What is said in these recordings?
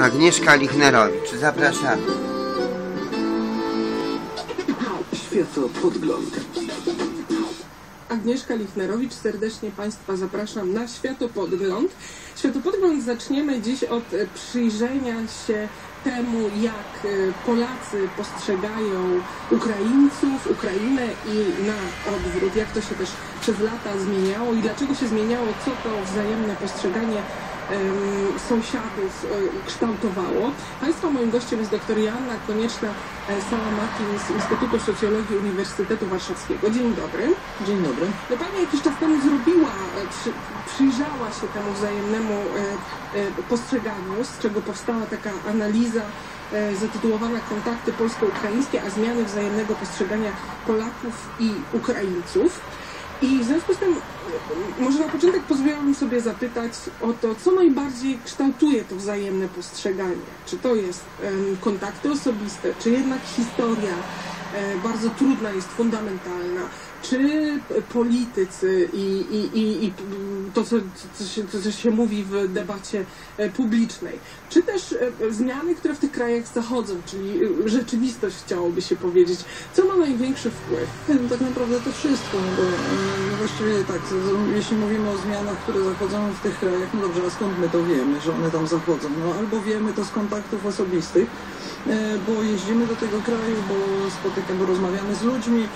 Agnieszka Lichnerowicz, zapraszamy. Światopodgląd. Agnieszka Lichnerowicz, serdecznie Państwa zapraszam na Światopodgląd. Światopodgląd zaczniemy dziś od e, przyjrzenia się temu, jak e, Polacy postrzegają Ukraińców, Ukrainę i na odwrót, jak to się też przez lata zmieniało i dlaczego się zmieniało, co to wzajemne postrzeganie sąsiadów e, kształtowało. Państwa moim gościem jest dr Joanna Konieczna-Salamatin z Instytutu Socjologii Uniwersytetu Warszawskiego. Dzień dobry. Dzień dobry. No Pani jakiś czas temu zrobiła, e, przy, przyjrzała się temu wzajemnemu e, e, postrzeganiu, z czego powstała taka analiza e, zatytułowana Kontakty polsko-ukraińskie, a zmiany wzajemnego postrzegania Polaków i Ukraińców. I w związku z tym, może na początek pozwolę sobie zapytać o to, co najbardziej kształtuje to wzajemne postrzeganie. Czy to jest kontakty osobiste, czy jednak historia e, bardzo trudna jest, fundamentalna, czy politycy i, i, i, i to, co, co, się, co się mówi w debacie e, publicznej, czy też e, zmiany, które w tych krajach zachodzą, czyli e, rzeczywistość chciałoby się powiedzieć, co ma największy wpływ? No, tak naprawdę to wszystko, no bo e, właściwie tak, jeśli mówimy o zmianach, które zachodzą w tych krajach, no dobrze, a skąd my to wiemy, że one tam zachodzą? No albo wiemy to z kontaktów osobistych, bo jeździmy do tego kraju, bo spotykamy, bo rozmawiamy z ludźmi,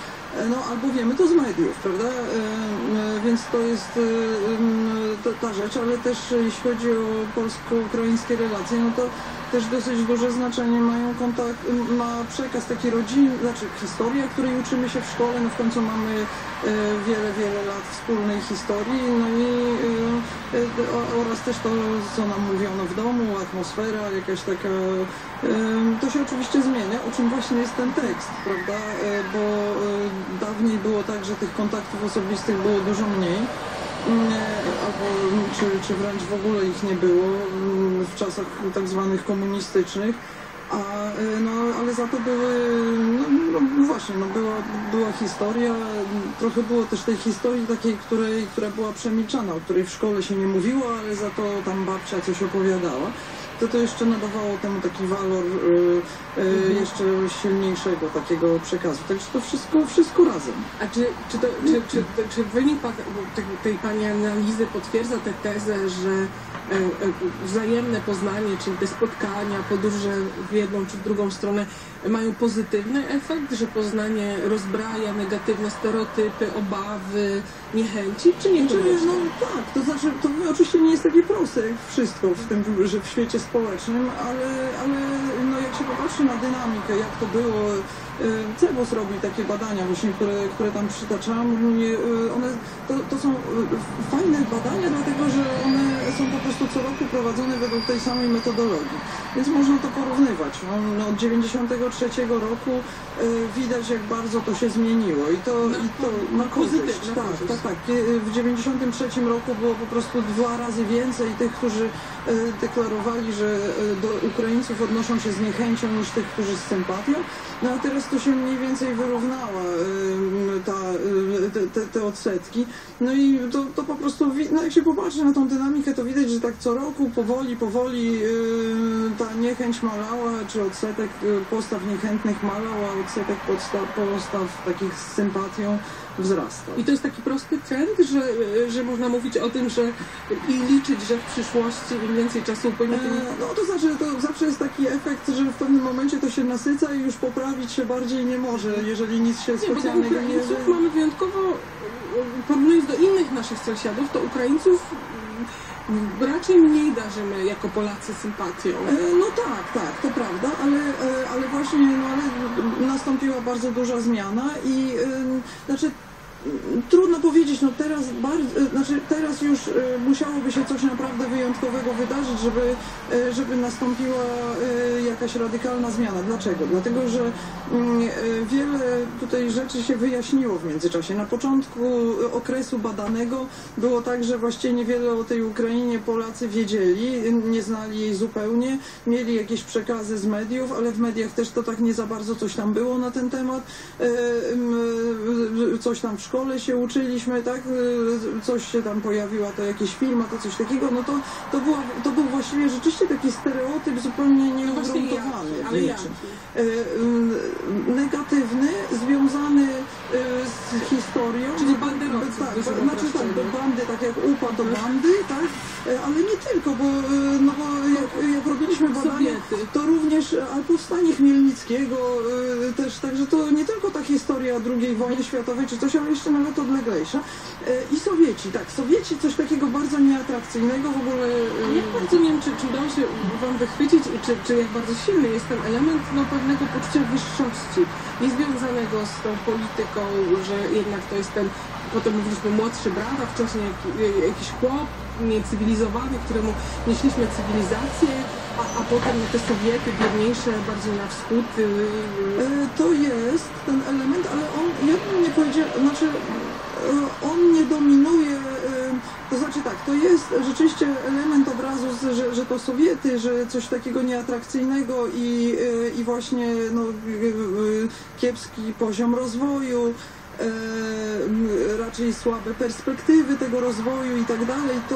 no albo wiemy to z mediów, prawda? E, e, Więc to jest e, ta, rzecz, ale też jeśli chodzi o polsko-ukraińskie relacje, no to też dosyć duże znaczenie mają kontakt, ma przekaz taki rodzinny, znaczy historia, której uczymy się w szkole, no w końcu mamy e, wiele, wiele lat wspólnej historii, no i e, e, oraz też to, co nam mówiono w domu, atmosfera jakaś taka, to się oczywiście zmienia, o czym właśnie jest ten tekst, prawda, bo dawniej było tak, że tych kontaktów osobistych było dużo mniej, czy, czy wręcz w ogóle ich nie było mm, w czasach tak zwanych komunistycznych. A, y, no, ale za to były, no, no właśnie, no, była, była historia, trochę było też tej historii takiej, której, która była przemilczana, o której w szkole się nie mówiło, ale za to tam babcia coś opowiadała. To to jeszcze nadawało temu taki walor y, y, jeszcze silniejszego takiego przekazu. Także to wszystko, wszystko razem. A czy, czy, to, czy, czy, czy wynik pa- tej, tej Pani analizy potwierdza tę tezę, że e, e, wzajemne poznanie, czyli te spotkania, podróże w jedną czy w drugą stronę mają pozytywny efekt, że poznanie rozbraja negatywne stereotypy, obawy, niechęci, czy nie? Znaczy, no tak, to znaczy, to oczywiście nie jest takie proste jak wszystko w tym, że w świecie społecznym, ale, ale no jak się popatrzy na dynamikę, jak to było, Cebos robi takie badania właśnie, które, które tam przytaczałam, y, one, to, to są y, fajne badania, dlatego że one są po prostu co roku prowadzone według tej samej metodologii, więc można to porównywać. No, no, od 93 roku y, widać, jak bardzo to się zmieniło. I to, Na i to na korzyść, tak, tak, tak. W 93 roku było po prostu dwa razy więcej tych, którzy deklarowali, że e, do Ukraińców odnoszą się z niechęcią niż tych, którzy z sympatią. No a teraz to się mniej więcej wyrównała ta, e, te, te, odsetki. No i to, to po prostu, no jak się popatrzy na tą dynamikę, to widać, że tak co roku powoli, powoli ta niechęć malała, czy odsetek postaw niechętnych malał, a odsetek postaw takich z sympatią wzrastał. I to jest taki prosty trend, że, że można mówić o tym, że i liczyć, że w przyszłości więcej czasu upłynie, E, No to znaczy, to zawsze jest taki efekt, że w pewnym momencie to się nasyca i już poprawić się bardziej nie może, jeżeli nic się Nie, bo do specjalnego nie... Ukraińców mamy wyjątkowo, porównując do innych naszych sąsiadów, to Ukraińców mm, raczej mniej darzymy jako Polacy sympatią. E, No tak, tak, to prawda, ale, e, ale właśnie no, ale nastąpiła bardzo duża zmiana i znaczy trudno powiedzieć, no teraz bardzo, znaczy teraz już e, musiałoby się coś naprawdę wyjątkowego wydarzyć, żeby, e, żeby nastąpiła e, jakaś radykalna zmiana. Dlaczego? Dlatego, że mm, wiele tutaj rzeczy się wyjaśniło w międzyczasie. Na początku okresu badanego było tak, że właściwie niewiele o tej Ukrainie Polacy wiedzieli, nie znali jej zupełnie, mieli jakieś przekazy z mediów, ale w mediach też to tak nie za bardzo coś tam było na ten temat, coś tam szkole się uczyliśmy, tak, y, coś się tam pojawiła, to jakieś filma, to coś takiego, no to, to, była, to był właściwie rzeczywiście taki stereotyp zupełnie No nieugruntowany. jaki, ale. E, y, negatywny, związany y, z historią. Czyli banderowcy Tak, ba- znaczy tak, do bandy, tak jak UPA do bandy, tak, E, ale nie tylko, bo, y, no bo jak, jak robiliśmy badania, Sowiety. to również, e, a powstanie Chmielnickiego y, też, także to nie tylko ta historia II wojny światowej czy coś, ale jeszcze nawet odleglejsza. E, I Sowieci, tak, Sowieci coś takiego bardzo nieatrakcyjnego w ogóle. Ale Jak bardzo nie wiem, czy, czy udało się Wam wychwycić i czy, czy jak bardzo silny jest ten element no, pewnego poczucia wyższości, niezwiązanego z tą polityką, że jednak to jest ten, potem mówiliśmy młodszy brat, a wcześniej jak, jakiś chłop niecywilizowany, któremu nieśliśmy cywilizację, a, a potem te Sowiety biedniejsze, bardziej na wschód. y, y, E, To jest ten element, ale on, ja bym nie powiedział, znaczy e, on nie dominuje, to znaczy tak, to jest rzeczywiście element obrazu, że, że to Sowiety, że coś takiego nieatrakcyjnego i, e, i właśnie no, e, e, kiepski poziom rozwoju, raczej słabe perspektywy tego rozwoju i tak dalej, to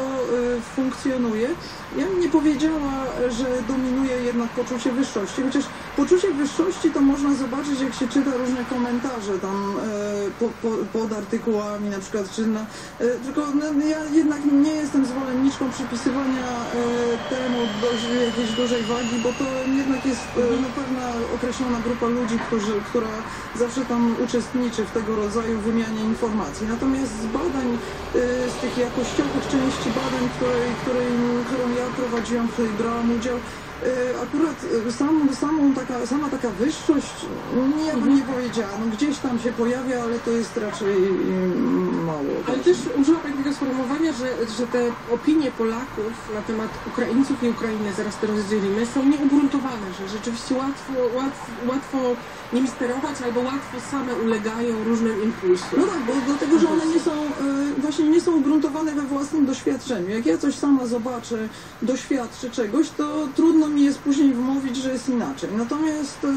funkcjonuje. Ja bym nie powiedziała, że dominuje jednak poczucie wyższości, chociaż poczucie wyższości to można zobaczyć, jak się czyta różne komentarze tam e, po, po, pod artykułami na przykład, czy na, e, tylko no, ja jednak nie jestem zwolenniczką przypisywania e, temu dość jakiejś dużej wagi, bo to jednak jest e, no, pewna określona grupa ludzi, którzy, która zawsze tam uczestniczy w tego rodzaju wymianie informacji. Natomiast z badań, e, z tych jakościowych części badań, której, której, którą ja prowadziłam, w której brałam udział, akurat e, sam, samą taka, sama taka wyższość, nie, ja bym nie powiedziała, no gdzieś tam się pojawia, ale to jest raczej mm, mało. Ale też użyła Pani takiego sformułowania, że, że te opinie Polaków na temat Ukraińców i Ukrainy, zaraz to rozdzielimy, są nieugruntowane, że rzeczywiście łatwo, łatwo, łatwo nimi sterować albo łatwo same ulegają różnym impulsom. No tak, bo dlatego, że one nie są, e, właśnie nie są ugruntowane we własnym doświadczeniu. Jak ja coś sama zobaczę, doświadczę czegoś, to trudno mi jest później wmówić, że jest inaczej. Natomiast e,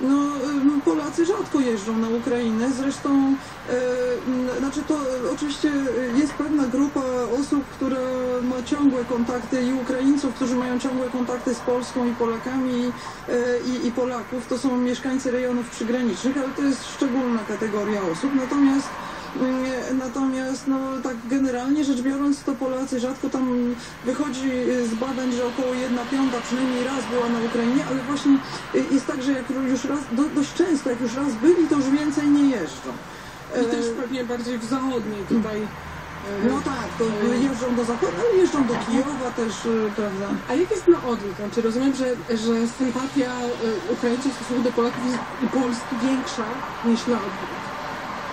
no, e, Polacy rzadko jeżdżą na Ukrainę, zresztą e, znaczy to e, oczywiście jest pewna grupa osób, która ma ciągłe kontakty i Ukraińców, którzy mają ciągłe kontakty z Polską i Polakami e, i, i Polaków. To są mieszkańcy rejonów przygranicznych, ale to jest szczególna kategoria osób. Natomiast Natomiast no, tak generalnie rzecz biorąc, to Polacy rzadko tam wychodzi y, z badań, że około jedna piąta przynajmniej raz była na Ukrainie, ale właśnie y, jest tak, że jak już raz, do, dość często jak już raz byli, to już więcej nie jeżdżą. I też E, pewnie bardziej w zachodniej tutaj. e, No tak, to jeżdżą do zachodu, ale jeżdżą do Kijowa też, y, prawda? A jak jest na odwrót? Znaczy rozumiem, że, że sympatia e, Ukraińców w stosunku do Polaków jest, i Polski większa niż na odwrót.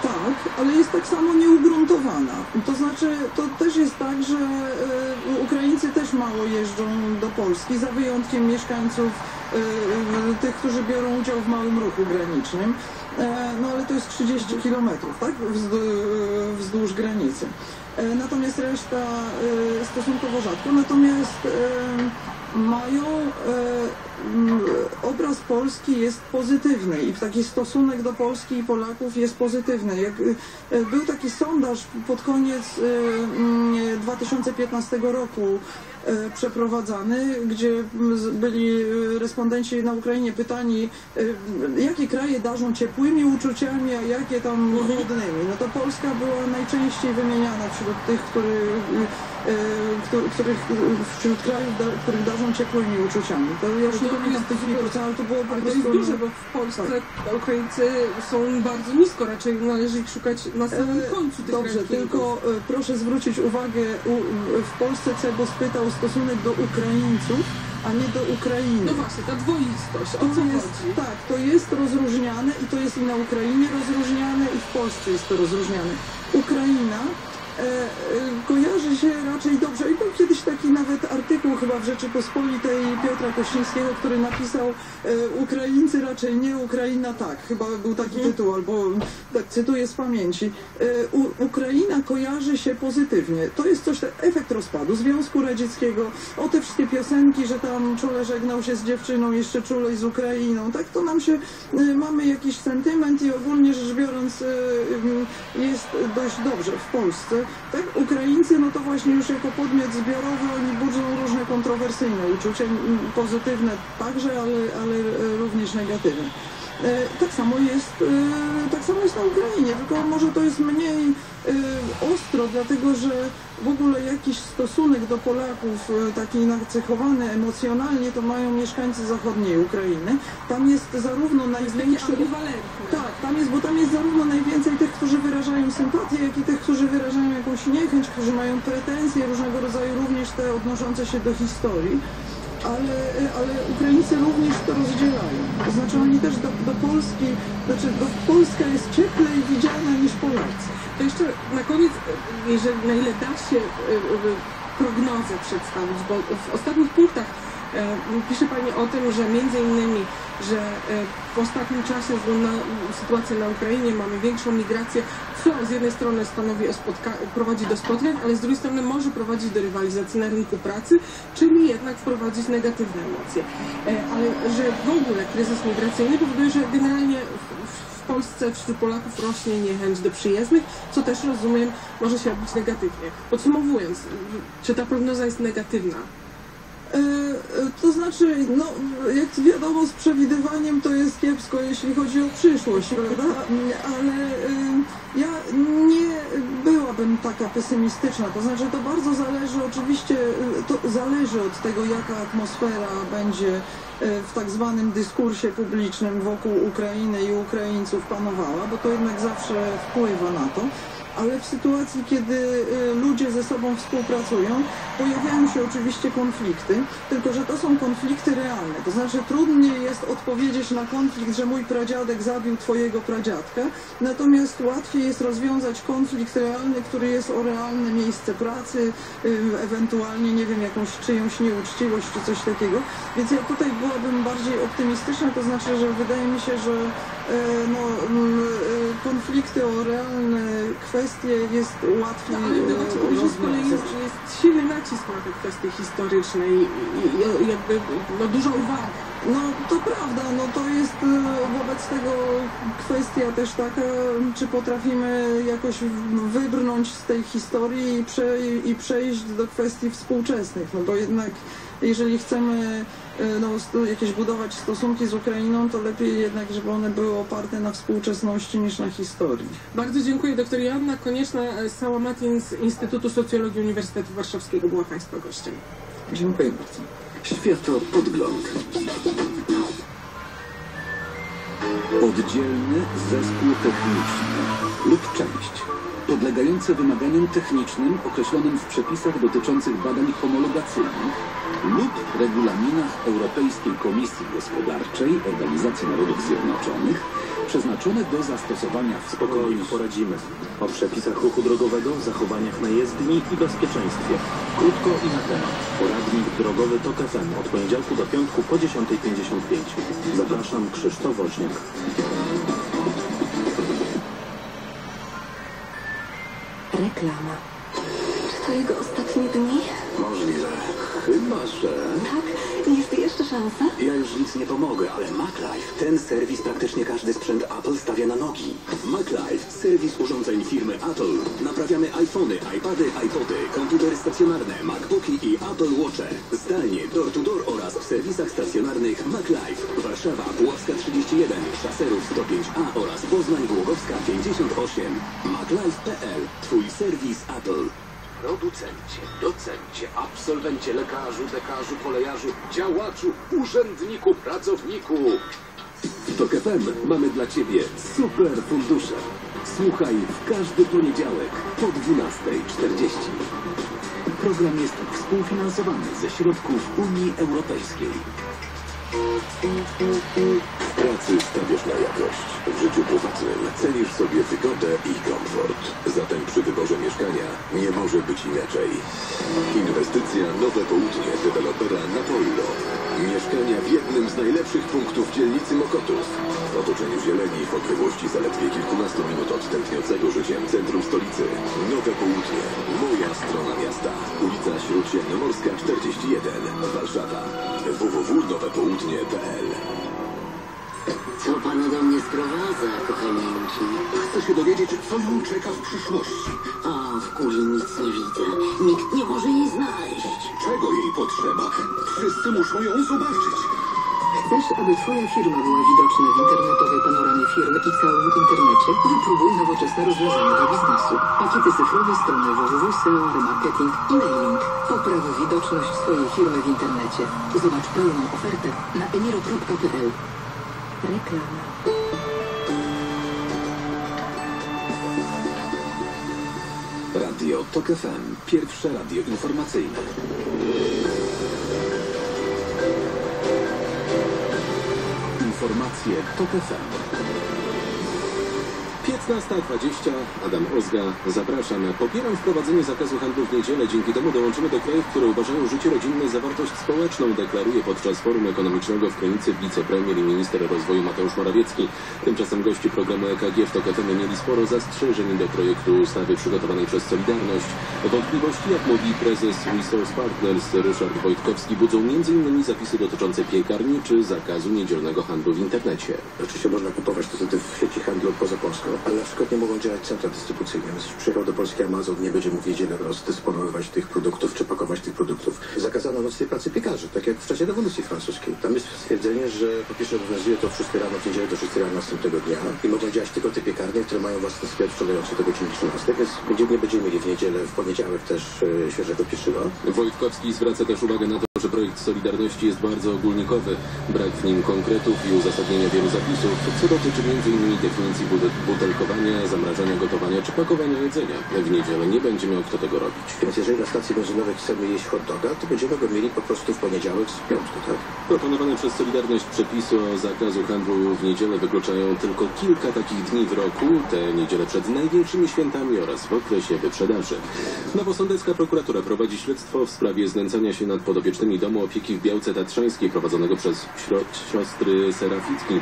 Tak, ale jest tak samo nieugruntowana. To znaczy, to też jest tak, że e, Ukraińcy też mało jeżdżą do Polski, za wyjątkiem mieszkańców, e, e, tych, którzy biorą udział w małym ruchu granicznym. No ale to jest 30 kilometrów, tak? Wzdłuż, granicy. Natomiast reszta stosunkowo rzadko. Natomiast mają obraz Polski jest pozytywny i taki stosunek do Polski i Polaków jest pozytywny. Jak, e, był taki sondaż pod koniec e, m, 2015 roku przeprowadzany, gdzie byli e, respondenci na Ukrainie pytani, e, jakie kraje darzą ciepłymi uczuciami, a jakie tam chłodnymi. No to Polska była najczęściej wymieniana wśród tych, który, e, któ- których, wśród krajów, da, których darzą ciepłymi uczuciami. To ja już nie To pamiętam duże. procent, ale to było po Ale to jest prostu... duże, bo w Polsce Ukraińcy są bardzo nisko, raczej należy ich szukać na samym E, końcu tych Dobrze, tylko e, proszę zwrócić uwagę, w Polsce CEBOS pytał stosunek do Ukraińców, a nie do Ukrainy. No właśnie, ta dwoistość, o To co jest, chodzi? tak, to jest rozróżniane i to jest i na Ukrainie rozróżniane i w Polsce jest to rozróżniane. Ukraina kojarzy się raczej dobrze. I był kiedyś taki nawet artykuł chyba w Rzeczypospolitej Piotra Kościńskiego, który napisał e, Ukraińcy raczej nie, Ukraina tak. Chyba był taki tytuł, albo tak cytuję z pamięci. E, U, Ukraina kojarzy się pozytywnie. To jest coś, efekt rozpadu Związku Radzieckiego, o te wszystkie piosenki, że tam czule żegnał się z dziewczyną, jeszcze czulej z Ukrainą. Tak to nam się, e, mamy jakiś sentyment i ogólnie rzecz biorąc e, jest dość dobrze w Polsce. Tak, Ukraińcy, no to właśnie już jako podmiot zbiorowy oni budzą różne kontrowersyjne uczucia, pozytywne także, ale, ale e, również negatywne. E, Tak samo jest, e, tak samo jest na Ukrainie, tylko może to jest mniej e, ostro, dlatego że w ogóle jakiś stosunek do Polaków, taki nacechowany emocjonalnie, to mają mieszkańcy zachodniej Ukrainy. Tam jest zarówno największy... Tak, tam jest, bo tam jest zarówno najwięcej tych, którzy wyrażają sympatię, jak i tych, którzy wyrażają jakąś niechęć, którzy mają pretensje różnego rodzaju, również te odnoszące się do historii. Ale, ale Ukraińcy również to rozdzielają. To znaczy oni też do, do Polski, znaczy do, Polska jest cieplej widziana niż Polacy. To jeszcze na koniec, jeżeli na ile da się e, e, prognozę przedstawić, bo w ostatnich punktach pisze Pani o tym, że między innymi, że e, w ostatnim czasie ze względu na sytuację na Ukrainie mamy większą migrację, co z jednej strony stanowi o prowadzi do spotkań, ale z drugiej strony może prowadzić do rywalizacji na rynku pracy, czyli jednak wprowadzić negatywne emocje. E, Ale że w ogóle kryzys migracyjny powoduje, że generalnie w- Polsce wśród Polaków rośnie niechęć do przyjezdnych, co też rozumiem może się odbić negatywnie. Podsumowując, czy ta prognoza jest negatywna? E, e, To znaczy, no, jak wiadomo, z przewidywaniem to jest kiepsko, jeśli chodzi o przyszłość, prawda? Ale ja nie byłabym taka pesymistyczna. To znaczy, to bardzo zależy, oczywiście, e, to zależy od tego, jaka atmosfera będzie e, w tak zwanym dyskursie publicznym wokół Ukrainy i Ukraińców panowała, bo to jednak zawsze wpływa na to ale w sytuacji, kiedy y, ludzie ze sobą współpracują, pojawiają się oczywiście konflikty, tylko że to są konflikty realne. To znaczy trudniej jest odpowiedzieć na konflikt, że mój pradziadek zabił twojego pradziadka, natomiast łatwiej jest rozwiązać konflikt realny, który jest o realne miejsce pracy, y, ewentualnie, nie wiem, jakąś czyjąś nieuczciwość czy coś takiego. Więc ja tutaj byłabym bardziej optymistyczna, to znaczy, że wydaje mi się, że no, mm, e, konflikty o realne kwestie jest łatwiej No, ale e, negocjatorowie z kolei rozwiązać. jest, silny nacisk na te kwestie historyczne i, i, jakby no, duża uwaga. No to prawda, no to jest e, wobec tego kwestia też taka, czy potrafimy jakoś wybrnąć z tej historii i, prze, i przejść do kwestii współczesnych, no bo jednak jeżeli chcemy e, no, sto- jakieś budować stosunki z Ukrainą, to lepiej jednak, żeby one były oparte na współczesności niż na historii. Bardzo dziękuję. Doktor Joanna Konieczna z Sałamatin z Instytutu Socjologii Uniwersytetu Warszawskiego była Państwa gościem. Dziękuję bardzo. Światopodgląd. Oddzielny zespół techniczny lub część podlegające wymaganiom technicznym określonym w przepisach dotyczących badań homologacyjnych lub regulaminach Europejskiej Komisji Gospodarczej Organizacji Narodów Zjednoczonych przeznaczone do zastosowania w Spokojnie poradzimy. O przepisach ruchu drogowego, zachowaniach na jezdni i bezpieczeństwie. Krótko i na temat. Poradnik drogowy TOK FM od poniedziałku do piątku po 10.55. Zapraszam Krzysztof Woźniak. Reklama. Czy to jego ostatnie dni? Możliwe. Chyba, że... Tak? Szansa? Ja już nic nie pomogę, ale MacLife, ten serwis praktycznie każdy sprzęt Apple stawia na nogi. MacLife, serwis urządzeń firmy Apple. Naprawiamy iPhony, iPady, iPody, komputery stacjonarne, MacBooki i Apple Watche. Zdalnie, door to door oraz w serwisach stacjonarnych MacLife. Warszawa, Puławska 31, Szaserów 105A oraz Poznań, Głogowska 58. MacLife.pl, twój serwis Apple. Producencie, docencie, absolwencie, lekarzu, dekarzu, kolejarzu, działaczu, urzędniku, pracowniku. W TOK FM mamy dla Ciebie super fundusze. Słuchaj w każdy poniedziałek po 12.40. Program jest współfinansowany ze środków Unii Europejskiej. W pracy stawiasz na jakość. W życiu prywatnym cenisz sobie wygodę i komfort. Zatem przy wyborze mieszkania nie może być inaczej. Inwestycja Nowe Południe dewelopera Napollo. Mieszkania w jednym z najlepszych punktów dzielnicy Mokotów. W otoczeniu zieleni w odległości zaledwie kilkunastu minut od tętniącego życiem centrum stolicy. Nowe Południe. Moja strona miasta. Ulica Śródziemnomorska 41. Warszawa. www.nowepołudnie.pl Co pana do mnie sprowadza, kochanieńki? Chcę się dowiedzieć, co ją czeka w przyszłości. A, w kuli nic nie widzę. Nikt nie może jej znaleźć. Czego jej potrzeba? Wszyscy muszą ją zobaczyć. Chcesz, aby twoja firma była widoczna w internetowej panoramie firmy i całym internecie? Wypróbuj nowoczesne rozwiązania dla biznesu. Pakiety cyfrowe, strony www, SEO, remarketing i mailing. Popraw widoczność swojej firmy w internecie. Zobacz pełną ofertę na emiro.pl. Reklama. Radio TOK FM. Pierwsze radio informacyjne. Informacje TOK FM. 15.20, Adam Ozga, zapraszam. Popieram wprowadzenie zakazu handlu w niedzielę. Dzięki temu dołączymy do krajów, które uważają życie rodzinne za wartość społeczną, deklaruje podczas forum ekonomicznego w Krynicy wicepremier i minister rozwoju Mateusz Morawiecki. Tymczasem gości programu EKG w TOK mieli sporo zastrzeżeń do projektu ustawy przygotowanej przez Solidarność. Wątpliwości, jak mówi prezes Resource Partners Ryszard Wojtkowski, budzą m.in. zapisy dotyczące piekarni czy zakazu niedzielnego handlu w internecie. Oczywiście można kupować to wtedy w sieci handlu poza Polską, ale na przykład nie mogą działać centra dystrybucyjne. Więc przyjechał do Polski Amazon, nie będzie mógł w niedzielę rozdysponowywać tych produktów, czy pakować tych produktów. Zakazano nocnej pracy piekarzy, tak jak w czasie rewolucji francuskiej. Tam jest stwierdzenie, że po pierwsze obowiązuje to 6 rano w niedzielę do 6 rano następnego dnia i mogą działać tylko te piekarnie, które mają własny sklep sprzedający do godziny 13, więc nie będziemy mieli w niedzielę, w poniedziałek też e, świeżego pieczywa. Wojtkowski zwraca też uwagę na to, że projekt Solidarności jest bardzo ogólnikowy. Brak w nim konkretów i uzasadnienia wielu zapisów, co dotyczy m.in. definicji bute- butelkowania, zamrażania, gotowania czy pakowania jedzenia. W niedzielę nie będzie miał kto tego robić. Więc jeżeli na stacji benzynowej chcemy jeść hot doga, to będziemy go mieli po prostu w poniedziałek z piątku, tak? Proponowane przez Solidarność przepisy o zakazu handlu w niedzielę wykluczają tylko kilka takich dni w roku, te niedziele przed największymi świętami oraz w okresie wyprzedaży. Nowosądecka prokuratura prowadzi śledztwo w sprawie znęcania się nad podopiecznymi domu opieki w Białce Tatrzańskiej prowadzonego przez siostry Seraficki.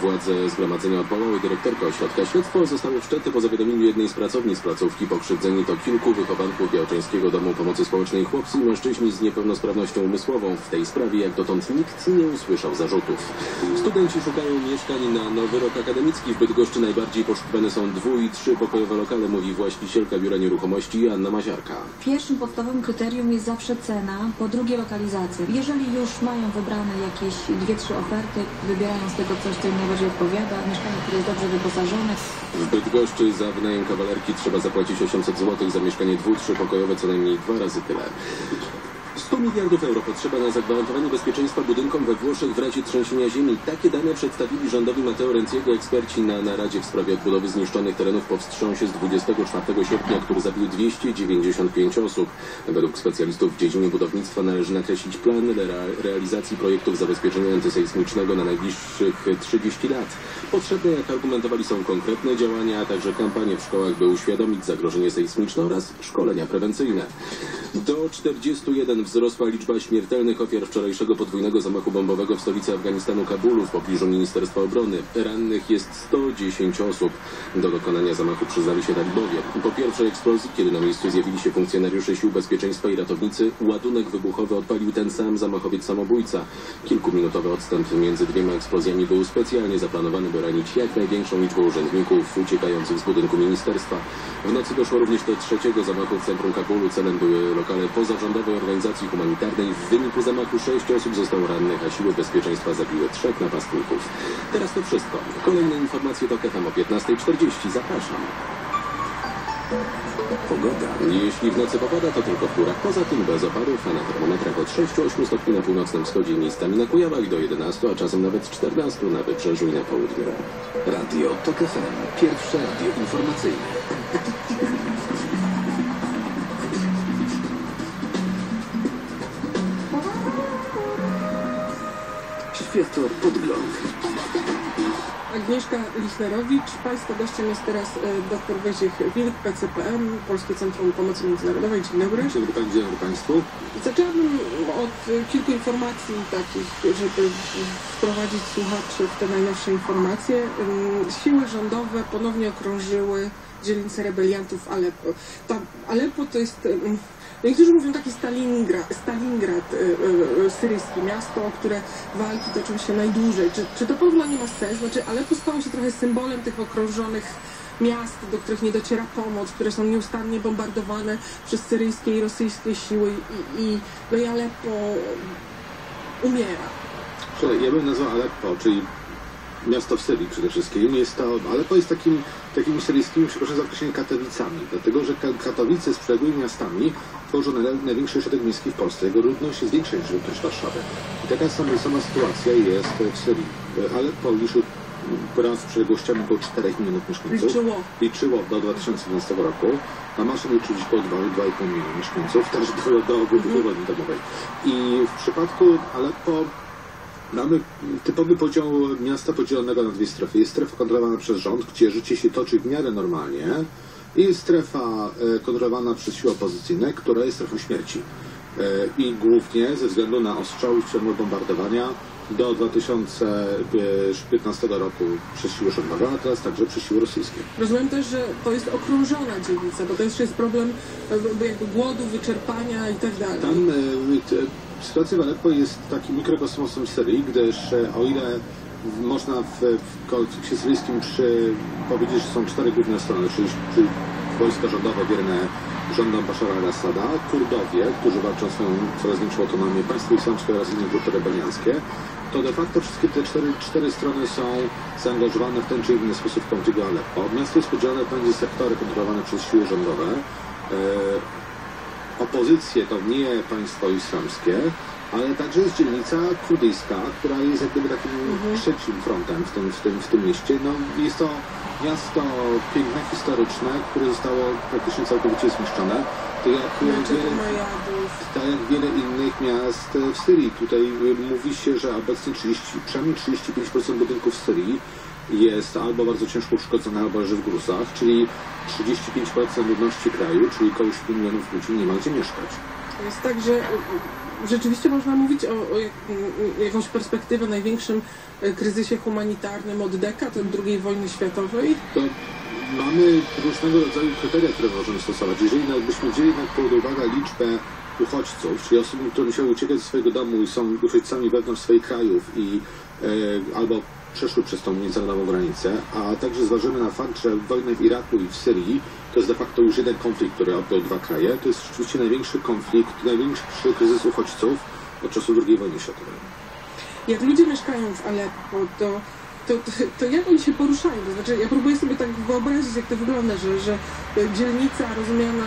Władze zgromadzenia odwołały dyrektorkę ośrodka. Śledztwo zostało wszczęte po zawiadomieniu jednej z pracownic placówki. Pokrzywdzeni to kilku wychowanków Białczańskiego Domu Pomocy Społecznej chłopcy i mężczyźni z niepełnosprawnością umysłową. W tej sprawie jak dotąd nikt nie usłyszał zarzutów. Studenci szukają mieszkań na nowy rok akademicki. W Bydgoszczy najbardziej poszukiwane są dwu- i trzypokojowe lokale, mówi właścicielka biura nieruchomości Anna Maziarka. Pierwszym podstawowym kryterium jest zawsze cena, po drugie lokalizacja. Jeżeli już mają wybrane jakieś dwie, trzy oferty, wybierają z tego coś, co im najbardziej odpowiada, mieszkanie, które jest dobrze wyposażone, W Bydgoszczy za wynajem kawalerki trzeba zapłacić 800 zł, za mieszkanie dwu-, trzypokojowe co najmniej dwa razy tyle. 100 miliardów euro potrzeba na zagwarantowanie bezpieczeństwa budynkom we Włoszech w razie trzęsienia ziemi. Takie dane przedstawili rządowi Matteo Renziego eksperci na naradzie w sprawie odbudowy zniszczonych terenów po wstrząsie z 24 sierpnia, który zabił 295 osób. Według specjalistów w dziedzinie budownictwa należy nakreślić plan rea- realizacji projektów zabezpieczenia antysejsmicznego na najbliższych 30 lat. Potrzebne, jak argumentowali, są konkretne działania, a także kampanie w szkołach, by uświadomić zagrożenie sejsmiczne oraz szkolenia prewencyjne. Do 41 wzrosła liczba śmiertelnych ofiar wczorajszego podwójnego zamachu bombowego w stolicy Afganistanu Kabulu w pobliżu Ministerstwa Obrony. Rannych jest 110 osób. Do dokonania zamachu przyznali się talibowie. Po pierwszej eksplozji, kiedy na miejscu zjawili się funkcjonariusze sił bezpieczeństwa i ratownicy, ładunek wybuchowy odpalił ten sam zamachowiec samobójca. Kilkuminutowy odstęp między dwiema eksplozjami był specjalnie zaplanowany, by ranić jak największą liczbę urzędników uciekających z budynku ministerstwa. W nocy doszło również do trzeciego zamachu w centrum Kabulu. Celem były lokale pozarządowej organizacji humanitarnej. W wyniku zamachu sześć osób zostało rannych, a siły bezpieczeństwa zabiły trzech napastników. Teraz to wszystko. Kolejne informacje to KFM o 15.40. Zapraszam. Pogoda. Jeśli w nocy popada, to tylko w górach. Poza tym bez opadów, a na termometrach od 6-8 stopni na północnym wschodzie, miejscami na Kujawach do 11, a czasem nawet 14 na wybrzeżu i na południu. Radio TOK FM. Pierwsze radio informacyjne. Światło podgląd. Agnieszka Lichnerowicz. Państwa gościem jest teraz e, dr Wojciech Wilk, PCPM, Polskie Centrum Pomocy Międzynarodowej. Dzień dobry. Dzień dobry, dzień dobry Państwu. Zaczęłabym od e, kilku informacji takich, żeby wprowadzić słuchaczy w te najnowsze informacje. Ym, Siły rządowe ponownie okrążyły dzielnicę rebeliantów Aleppo. Ta Aleppo to jest... Niektórzy mówią taki Stalingrad, Stalingrad y, y, y, syryjski, miasto, które walki toczą się najdłużej. Czy, czy to w ogóle nie ma sensu? Znaczy, Aleppo stało się trochę symbolem tych okrążonych miast, do których nie dociera pomoc, które są nieustannie bombardowane przez syryjskie i rosyjskie siły i, i, no i Aleppo umiera. Słuchaj, ja bym nazwał Aleppo, czyli miasto w Syrii przede wszystkim. Jest to, Aleppo jest takim, takim syryjskimi, przepraszam za określenie, Katowicami, dlatego że Ka- Katowice z przyległymi miastami tworzą naj- największy ośrodek miejski w Polsce. Jego ludność jest większa niż ludność Warszawy. I taka sama, sama sytuacja jest w Syrii. Aleppo liczy wraz z przyległościami około 4 milionów mieszkańców. Liczyło. liczyło do 2011 roku, a Masza liczył dziś około 2,5 miliona mieszkańców, też do, do ogólnej wojny domowej. I w przypadku Aleppo mamy typowy podział miasta podzielonego na dwie strefy. Jest strefa kontrolowana przez rząd, gdzie życie się toczy w miarę normalnie i strefa e, kontrolowana przez siły opozycyjne, która jest strefą śmierci. E, I głównie ze względu na ostrzał i ciągłe bombardowania do 2015 roku przez siły rządowe, a teraz także przez siły rosyjskie. Rozumiem też, że to jest okrążona dzielnica, bo to jeszcze jest problem e, jakby głodu, wyczerpania i tak dalej. Tam sytuacja w Aleppo jest takim mikrokosmosem Syrii, gdyż o ile można w, w syryjskim przy, powiedzieć, że są cztery główne strony, czyli, czyli wojska rządowe wierne rządom Bashara al-Assada, Kurdowie, którzy walczą o swoją coraz większą autonomię, państwo islamskie oraz inne grupy rebelianckie, to de facto wszystkie te cztery, cztery strony są zaangażowane w ten czy inny sposób w konflikt Aleppo. Miasto jest podzielone pomiędzy sektory kontrolowane przez siły rządowe, e, opozycję to nie państwo islamskie, ale także jest dzielnica kurdyjska, która jest jak gdyby takim trzecim frontem w tym, w, tym, w tym mieście. No, jest to miasto piękne, historyczne, które zostało praktycznie całkowicie zniszczone. To jak, Znaczy, wiele, tak jak wiele innych miast w Syrii. Tutaj mówi się, że obecnie 30, przynajmniej 35% budynków w Syrii jest albo bardzo ciężko uszkodzone, albo leży w gruzach, czyli 35% ludności kraju, czyli około 7 milionów ludzi nie ma gdzie mieszkać. To jest tak, że y, y, rzeczywiście można mówić o, o jak, jakąś perspektywę największym y, kryzysie humanitarnym od dekad, od II wojny światowej. To mamy różnego rodzaju kryteria, które możemy stosować. Jeżeli byśmy wzięli jednak pod uwagę liczbę uchodźców, czyli osób, które musiały uciekać ze swojego domu i są uchodźcami wewnątrz swoich krajów i e, albo przeszły przez tą międzynarodową granicę, a także zważymy na fakt, że wojnę w Iraku i w Syrii to jest de facto już jeden konflikt, który odbył dwa kraje. To jest rzeczywiście największy konflikt, największy kryzys uchodźców od czasów II wojny światowej. Jak ludzie mieszkają w Aleppo, to, to, to, to jak oni się poruszają? To znaczy, ja próbuję sobie tak wyobrazić, jak to wygląda, że, że dzielnica rozumiana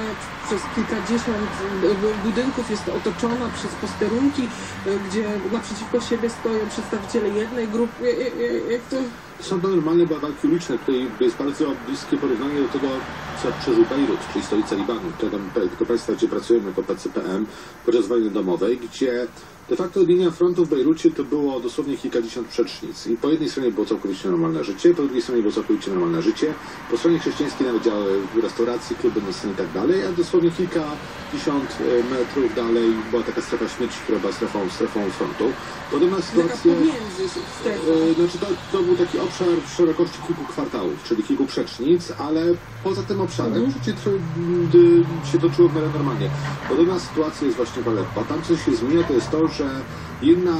przez kilkadziesiąt budynków jest otoczona przez posterunki, gdzie naprzeciwko siebie stoją przedstawiciele jednej grupy. Jak, to... Są to normalne walki uliczne. Tutaj jest bardzo bliskie porównanie do tego, co przeżył Bejrut, czyli stolica Libanu, tego, tego państwa, gdzie pracujemy jako PCPM podczas wojny domowej, gdzie de facto linia frontu w Bejrucie to było dosłownie kilkadziesiąt przecznic. I po jednej stronie było całkowicie normalne życie, po drugiej stronie było całkowicie normalne życie. Po stronie chrześcijańskiej nawet działały restauracje, kluby nocne i tak dalej, a dosłownie kilkadziesiąt e, metrów dalej była taka strefa śmierci, która była strefą, strefą frontu. Podobna sytuacja... E, Znaczy to, to był taki obszar szerokości kilku kwartałów, czyli kilku przecznic, ale poza tym obszarem życie tr- d- się toczyło w miarę normalnie. Podobna sytuacja jest właśnie w Aleppo. Tam co się zmienia to jest to, że jedna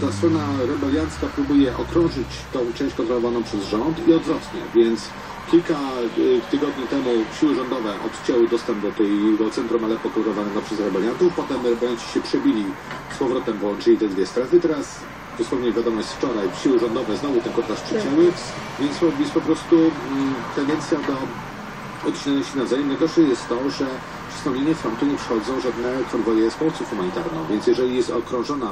ta strona rebeliancka próbuje okrążyć tą część kontrolowaną przez rząd i odwrotnie, więc kilka y, tygodni temu siły rządowe odcięły dostęp do tego centrum Aleppo kontrolowanego przez rebeliantów, potem rebelianci się przebili z powrotem, połączyli te dwie strefy, teraz dosłownie wiadomość wczoraj, siły rządowe znowu ten kontrast przycięły, więc jest po prostu mm, tendencja do odcinania się nawzajem. Najgorsze jest to, że tą linię frontu nie przechodzą żadne konwoje z pomocą humanitarną, więc jeżeli jest okrążona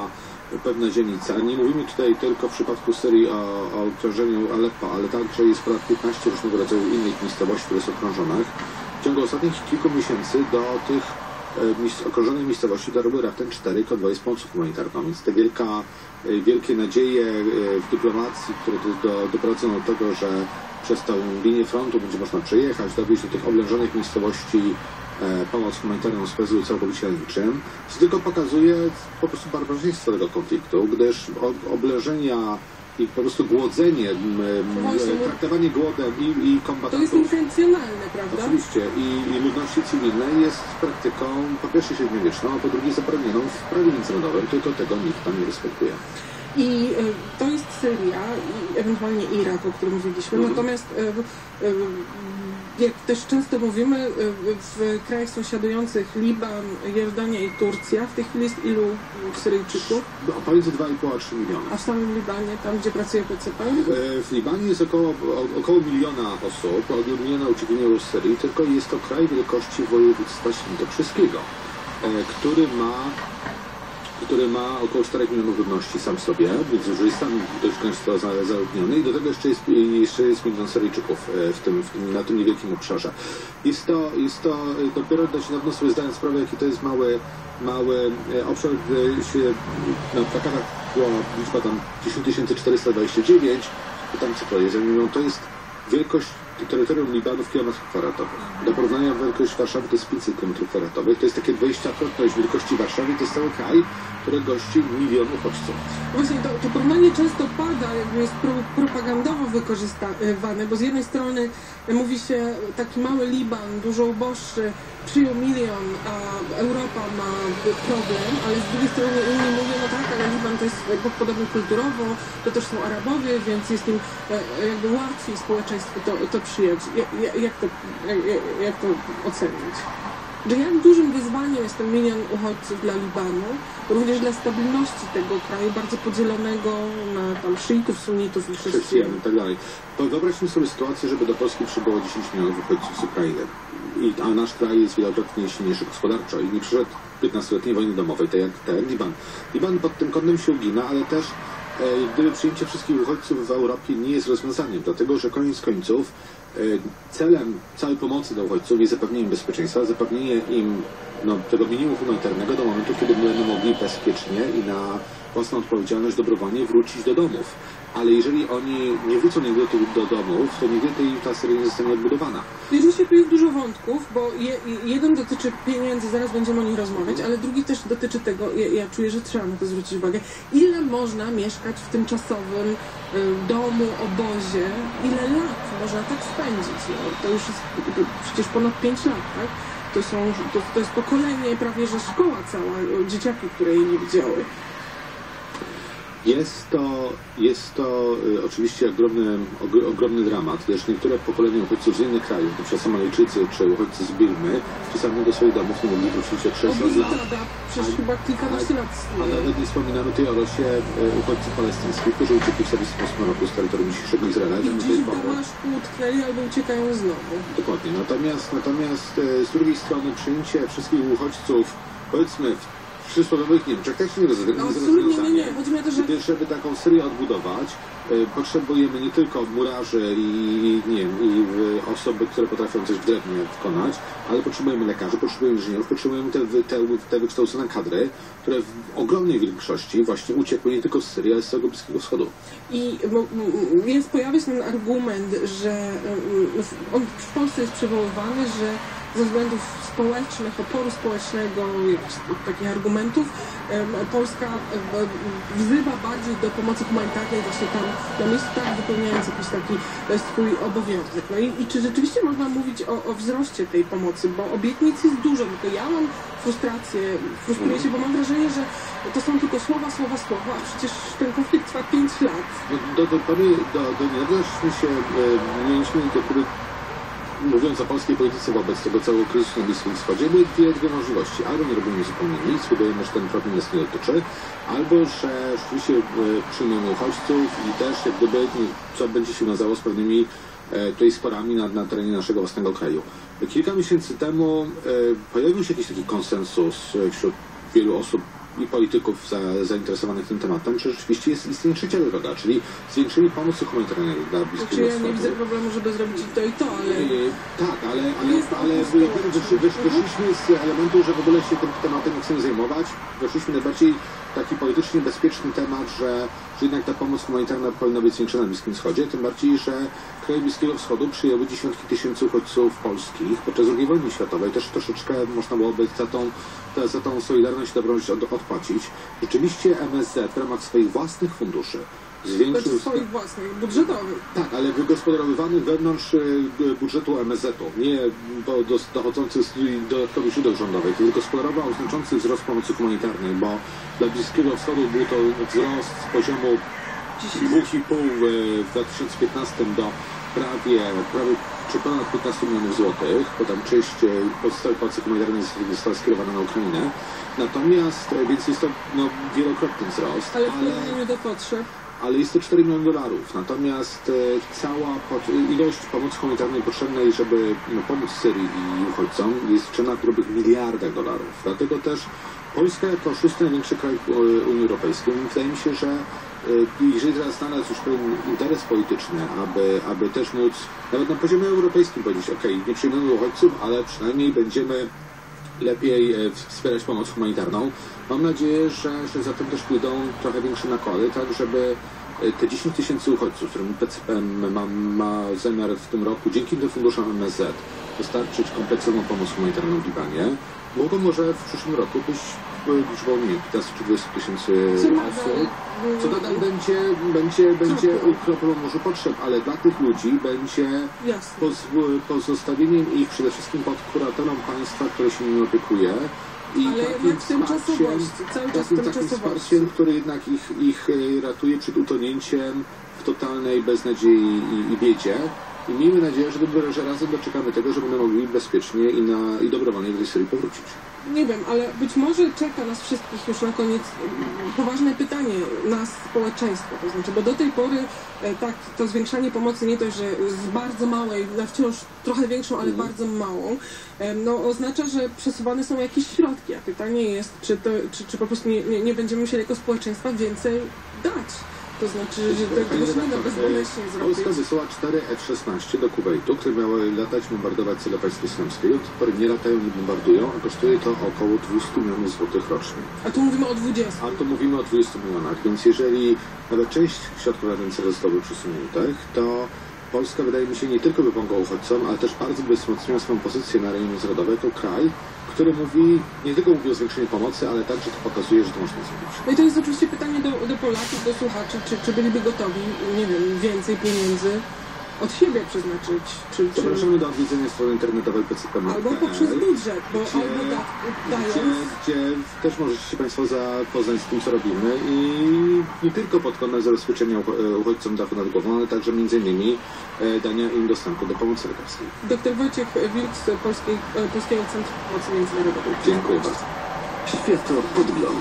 pewna dzielnica, nie mówimy tutaj tylko w przypadku Syrii o, o okrążeniu Aleppo, ale także jest ponad 15 różnego rodzaju innych miejscowości, które są okrążonych. W ciągu ostatnich kilku miesięcy do tych e, miejsc- okrążonej miejscowości darły raptem cztery konwoje z pomocą humanitarną. Więc te wielka, wielkie nadzieje e, w dyplomacji, które do, do, doprowadzą do tego, że przez tą linię frontu będzie można przejechać, dowieść do tych oblężonych miejscowości e, pomoc humanitarną sprawdził całkowicie na niczym, co tylko pokazuje po prostu barbarzyństwo tego konfliktu, gdyż oblężenia i po prostu głodzenie, m, m, Właśnie. traktowanie głodem i, i To jest kombatantów intencjonalne, prawda? Oczywiście i, i ludności cywilnej jest praktyką po pierwsze średniowieczną, a po drugie zabronioną w prawie międzynarodowym, tylko tego nikt tam nie respektuje. I e, to jest Syria i ewentualnie Irak, o którym mówiliśmy. Mhm. Natomiast e, e, jak też często mówimy, e, w krajach sąsiadujących Liban, Jordania i Turcja w tej chwili jest ilu Syryjczyków? No, pomiędzy 2,5 a 3 miliony. A w samym Libanie, tam gdzie pracuje PCP? E, W Libanie jest około, około miliona osób, od miliona uciekinierów z Syrii, tylko jest to kraj wielkości województwa świętokrzyskiego, e, który ma który ma około 4 milionów ludności sam sobie, więc już jest tam dość gęsto za- zaludniony i do tego jeszcze jest, jeszcze jest milion Syryjczyków e, w tym, w tym, na tym niewielkim obszarze. Jest to, jest to e, dopiero dość niedawno sobie zdałem sprawę, jaki to jest mały, mały e, obszar, gdy się na plakatach była liczba tam 10 429, to tam co to jest? Ja mówię, to jest wielkość terytorium Libanu w kilometrach kwadratowych. Do porównania wielkość Warszawy to jest 500 km kwadratowych. To jest takie 20-krotność wielkości Warszawy. To jest cały kraj, który gości milion uchodźców. Właśnie to, to porównanie często pada, jakby jest pro, propagandowo wykorzystywane, bo z jednej strony mówi się taki mały Liban, dużo uboższy, przyjął milion, a Europa ma problem, ale z drugiej strony inni mówią, no tak, ale Liban to jest jakby podobny kulturowo, to też są Arabowie, więc jest im e, jakby łatwiej społeczeństwu to, to przyjąć. Jak, jak, to, jak, jak to ocenić? Że jak dużym wyzwaniem jest ten milion uchodźców dla Libanu, również dla stabilności tego kraju, bardzo podzielonego na tam szyitów, sunnitów i chrześcijan. i tak dalej. To Wyobraźmy sobie sytuację, żeby do Polski przybyło 10 milionów uchodźców z Ukrainy. I, a nasz kraj jest wielokrotnie silniejszy gospodarczo i nie przeszedł 15-letniej wojny domowej, tak jak ten Liban. Liban pod tym kątem się ugina, ale też gdyby przyjęcie wszystkich uchodźców w Europie nie jest rozwiązaniem, dlatego że koniec końców e, celem całej pomocy dla uchodźców jest zapewnienie im bezpieczeństwa, zapewnienie im no, tego minimum humanitarnego do momentu, kiedy będą mogli bezpiecznie i na własną odpowiedzialność dobrowolnie wrócić do domów. Ale jeżeli oni nie wrócą nigdy do, tych- do domów, to nigdy ta Syria nie zostanie odbudowana. I Oczywiście tu jest dużo wątków, bo je, jeden dotyczy pieniędzy, zaraz będziemy o nich rozmawiać, ale drugi też dotyczy tego, ja, ja czuję, że trzeba na to zwrócić uwagę, ile można mieszkać w tymczasowym y, domu, obozie, ile lat można tak spędzić. No, to już jest to przecież ponad 5 lat, tak? To, są, to, to jest pokolenie, prawie że szkoła cała, y, dzieciaki, które jej nie widziały. Jest to, jest to y, oczywiście ogromny, ogr, ogromny dramat, gdyż niektóre pokolenia uchodźców z innych krajów, przykład Somalijczycy czy uchodźcy z Birmy, czasami do swoich domów nie mogli wrócić od 6 lat. Przez chyba kilkanaście lat. A nawet nie wspominano tutaj o losie y, uchodźców palestyńskich, którzy uciekli w 48 roku z terytorium dzisiejszego Izraela. I gdzieś Damaszku utknęli albo uciekają znowu. Dokładnie. Natomiast, natomiast e, z drugiej strony przyjęcie wszystkich uchodźców, powiedzmy, w przysłowiowych też nie No, absolutnie nie, nie. rozwiązanie. Że Gdyż, żeby taką Syrię odbudować, e, potrzebujemy nie tylko murarzy i, nie wiem, i e, osoby, które potrafią coś w drewnie wykonać, ale potrzebujemy lekarzy, potrzebujemy inżynierów, potrzebujemy te, te, te wykształcone kadry, które w ogromnej większości właśnie uciekły nie tylko z Syrii, ale z całego Bliskiego Wschodu. I więc pojawia się ten argument, że w- on w Polsce jest przywoływany, że ze względów społecznych, oporu społecznego, takich argumentów, Polska wzywa bardziej do pomocy humanitarnej właśnie tam na miejscu, tak wypełniając jakiś taki e, swój obowiązek. No i, i czy rzeczywiście można mówić o, o wzroście tej pomocy, bo obietnic jest dużo, tylko ja mam frustrację, frustruję się, bo mam wrażenie, że to są tylko słowa, słowa, słowa, a przecież ten konflikt trwa 5 lat. No, do tej pory, do, do niedawna się, e, mieliśmy do próby, mówiąc o polskiej polityce wobec tego całego kryzysu na Bliskim Wschodzie, były dwie, dwie możliwości. Albo nie robimy zupełnie nic, udajemy, że ten problem nas nie dotyczy, albo że rzeczywiście e, przyjmiemy uchodźców i też jak gdyby, nie, co będzie się wiązało z pewnymi e, tutaj sporami na, na terenie naszego własnego kraju. Kilka miesięcy temu e, pojawił się jakiś taki konsensus e, wśród wielu osób i polityków za, zainteresowanych tym tematem, że rzeczywiście jest istnieje trzecia droga, czyli zwiększenie pomocy humanitarnej dla Znaczy Bliskiego ja nie widzę Wschodu. problemu, żeby zrobić to i to, ale... Yy, Tak, ale, ale, ale wysz, wyszliśmy z elementu, że w ogóle się tym tematem nie chcemy zajmować. Weszliśmy najbardziej taki politycznie bezpieczny temat, że, że jednak ta pomoc humanitarna powinna być zwiększona na Bliskim Wschodzie, tym bardziej, że kraje Bliskiego Wschodu przyjęły dziesiątki tysięcy uchodźców polskich podczas II wojny światowej. Też troszeczkę można byłoby za tą, za- tą solidarność i dobroć od, odpłacić. Rzeczywiście MSZ w ramach swoich własnych funduszy zwiększył... Znaczy swoich własnych, budżetowych. Tak, ale wygospodarowywanych wewnątrz g- budżetu MSZ-u, nie do, do, dochodzących z dodatkowych źródeł rządowych. Wygospodarował znaczący wzrost pomocy humanitarnej, bo dla Bliskiego Wschodu był to wzrost z poziomu 2,5 w 2015 do prawie, prawie czy ponad 15 milionów złotych, bo tam część podstawy pomocy humanitarnej została skierowana na Ukrainę. Natomiast, e, więc jest to no, wielokrotny wzrost, Ale w porównaniu do potrzeb ale jest to 4 miliony dolarów. Natomiast e, cała ilość pomocy humanitarnej potrzebnej, żeby no, pomóc Syrii i uchodźcom, jest liczona w grubych miliardach dolarów. Dlatego też Polska jako szósty największy kraj Unii Europejskiej, wydaje mi się, że jeżeli teraz znalazł już pewien interes polityczny, aby, aby też móc nawet na poziomie europejskim powiedzieć, ok, nie przyjmujemy uchodźców, ale przynajmniej będziemy lepiej e, wspierać pomoc humanitarną. Mam nadzieję, że, że za tym też pójdą trochę większe nakłady, tak żeby e, te 10 tysięcy uchodźców, którym PCPM ma, ma zamiar w tym roku dzięki tym funduszom MSZ dostarczyć kompleksową pomoc humanitarną w Libanie, mogą może w przyszłym roku być liczbą nie wiem, 15 czy 20 tysięcy osób. Co nadal będzie, będzie, będzie Kroplą. morzu potrzeb, ale dla tych ludzi będzie pozostawieniem ich przede wszystkim pod kuratorą państwa, które się nimi opiekuje. I Ale takim jednak w tymczasowości, cały czas takim, takim wsparciem, które jednak ich, ich e, ratuje przed utonięciem w totalnej beznadziei i, i biedzie. I miejmy nadzieję, że, dopiero, że razem doczekamy tego, że będą mogli bezpiecznie i, na, i dobrowolnie do tej Syrii powrócić. Nie wiem, ale być może czeka nas wszystkich już na koniec mm, poważne pytanie nas, społeczeństwa. To znaczy, bo do tej pory e, tak, to zwiększanie pomocy nie dość, że z bardzo małej na wciąż trochę większą, ale bardzo małą, e, no oznacza, że przesuwane są jakieś środki. A pytanie jest, czy, to, czy, czy po prostu nie, nie, nie będziemy musieli jako społeczeństwa więcej dać. To znaczy, że nie da bezboleśnie zrobić. Polska wysyła 4 F-16 do Kuwejtu, które miały latać, bombardować cele państw islamskiego. Do tej pory nie latają, nie bombardują, a kosztuje to około 200 milionów złotych rocznie. A tu mówimy o 20. A tu mówimy o 20 milionach, więc jeżeli nawet część środków na ten cel zostały przesuniętych, to Polska wydaje mi się nie tylko by pomogła uchodźcom, ale też bardzo by wzmocniła swoją pozycję na arenie międzynarodowej jako kraj, który mówi, nie tylko mówi o zwiększeniu pomocy, ale także to pokazuje, że to można zrobić. No i to jest oczywiście pytanie do, do Polaków, do słuchaczy, czy, czy byliby gotowi, nie wiem, więcej pieniędzy od siebie przeznaczyć, czy, czy, Zapraszamy do odwiedzenia strony internetowej PCPM. albo poprzez budżet, bo Gdzie- albo da, Gdzie, dając gdzie też możecie się Państwo zapoznać z tym, co robimy i nie tylko pod kątem zabezpieczenia ucho- e, uchodźcom dachu nad głową, ale także między innymi e, dania im dostępu do pomocy lekarskiej. Dr Wojciech Wilk z Polskiej, Polskiego Centrum Pomocy Międzynarodowej. Dziękuję bardzo. Światopodgląd.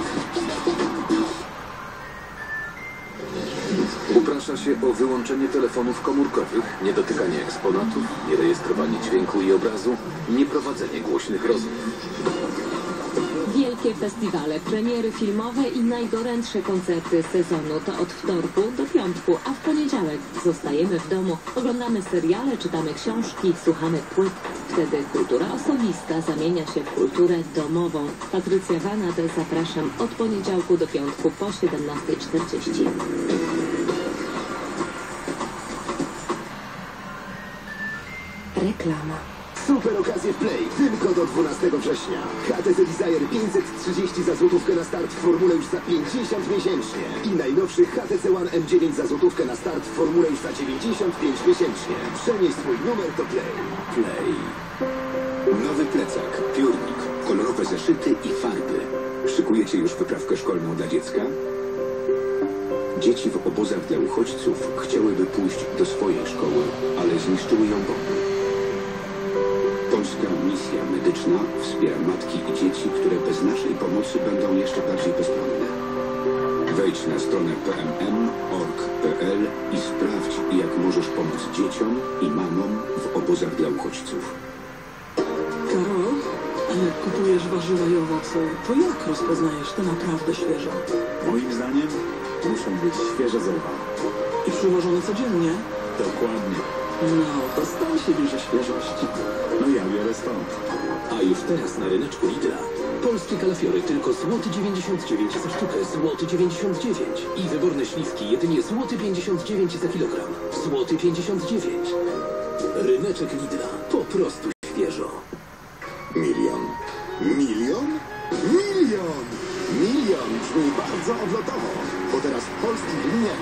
Uprasza się o wyłączenie telefonów komórkowych, niedotykanie eksponatów, nierejestrowanie dźwięku i obrazu, nieprowadzenie głośnych rozmów. Wielkie festiwale, premiery filmowe i najgorętsze koncerty sezonu to od wtorku do piątku, a w poniedziałek zostajemy w domu, oglądamy seriale, czytamy książki, słuchamy płyt. Wtedy kultura osobista zamienia się w kulturę domową. Patrycja Wanade zapraszam od poniedziałku do piątku po 17.40. Reklama. Super okazje w Play, tylko do 12 września. HTC Desire 530 za złotówkę na start w formule już za 50 miesięcznie. I najnowszy HTC One M9 za złotówkę na start w formule już za 95 miesięcznie. Przenieś swój numer do Play. Play. Nowy plecak, piórnik, kolorowe zeszyty i farby. Szykujecie już wyprawkę szkolną dla dziecka? Dzieci w obozach dla uchodźców chciałyby pójść do swojej szkoły, ale zniszczyły ją bomby. Polska Misja Medyczna wspiera matki i dzieci, które bez naszej pomocy będą jeszcze bardziej bezbronne. Wejdź na stronę pmm.org.pl i sprawdź, jak możesz pomóc dzieciom i mamom w obozach dla uchodźców. Karol, a Jak kupujesz warzywa i owoce, to jak rozpoznajesz te naprawdę świeże? Moim zdaniem muszą być świeże zerwane. I przywożone codziennie? Dokładnie. No, to stąd się bierze świeżość. No ja biorę stąd. A już teraz na ryneczku Lidla. Polskie kalafiory tylko złoty 99 za sztukę, złoty 99 i wyborne śliwki jedynie złoty 59 za kilogram. Złoty 59. Ryneczek Lidla. Po prostu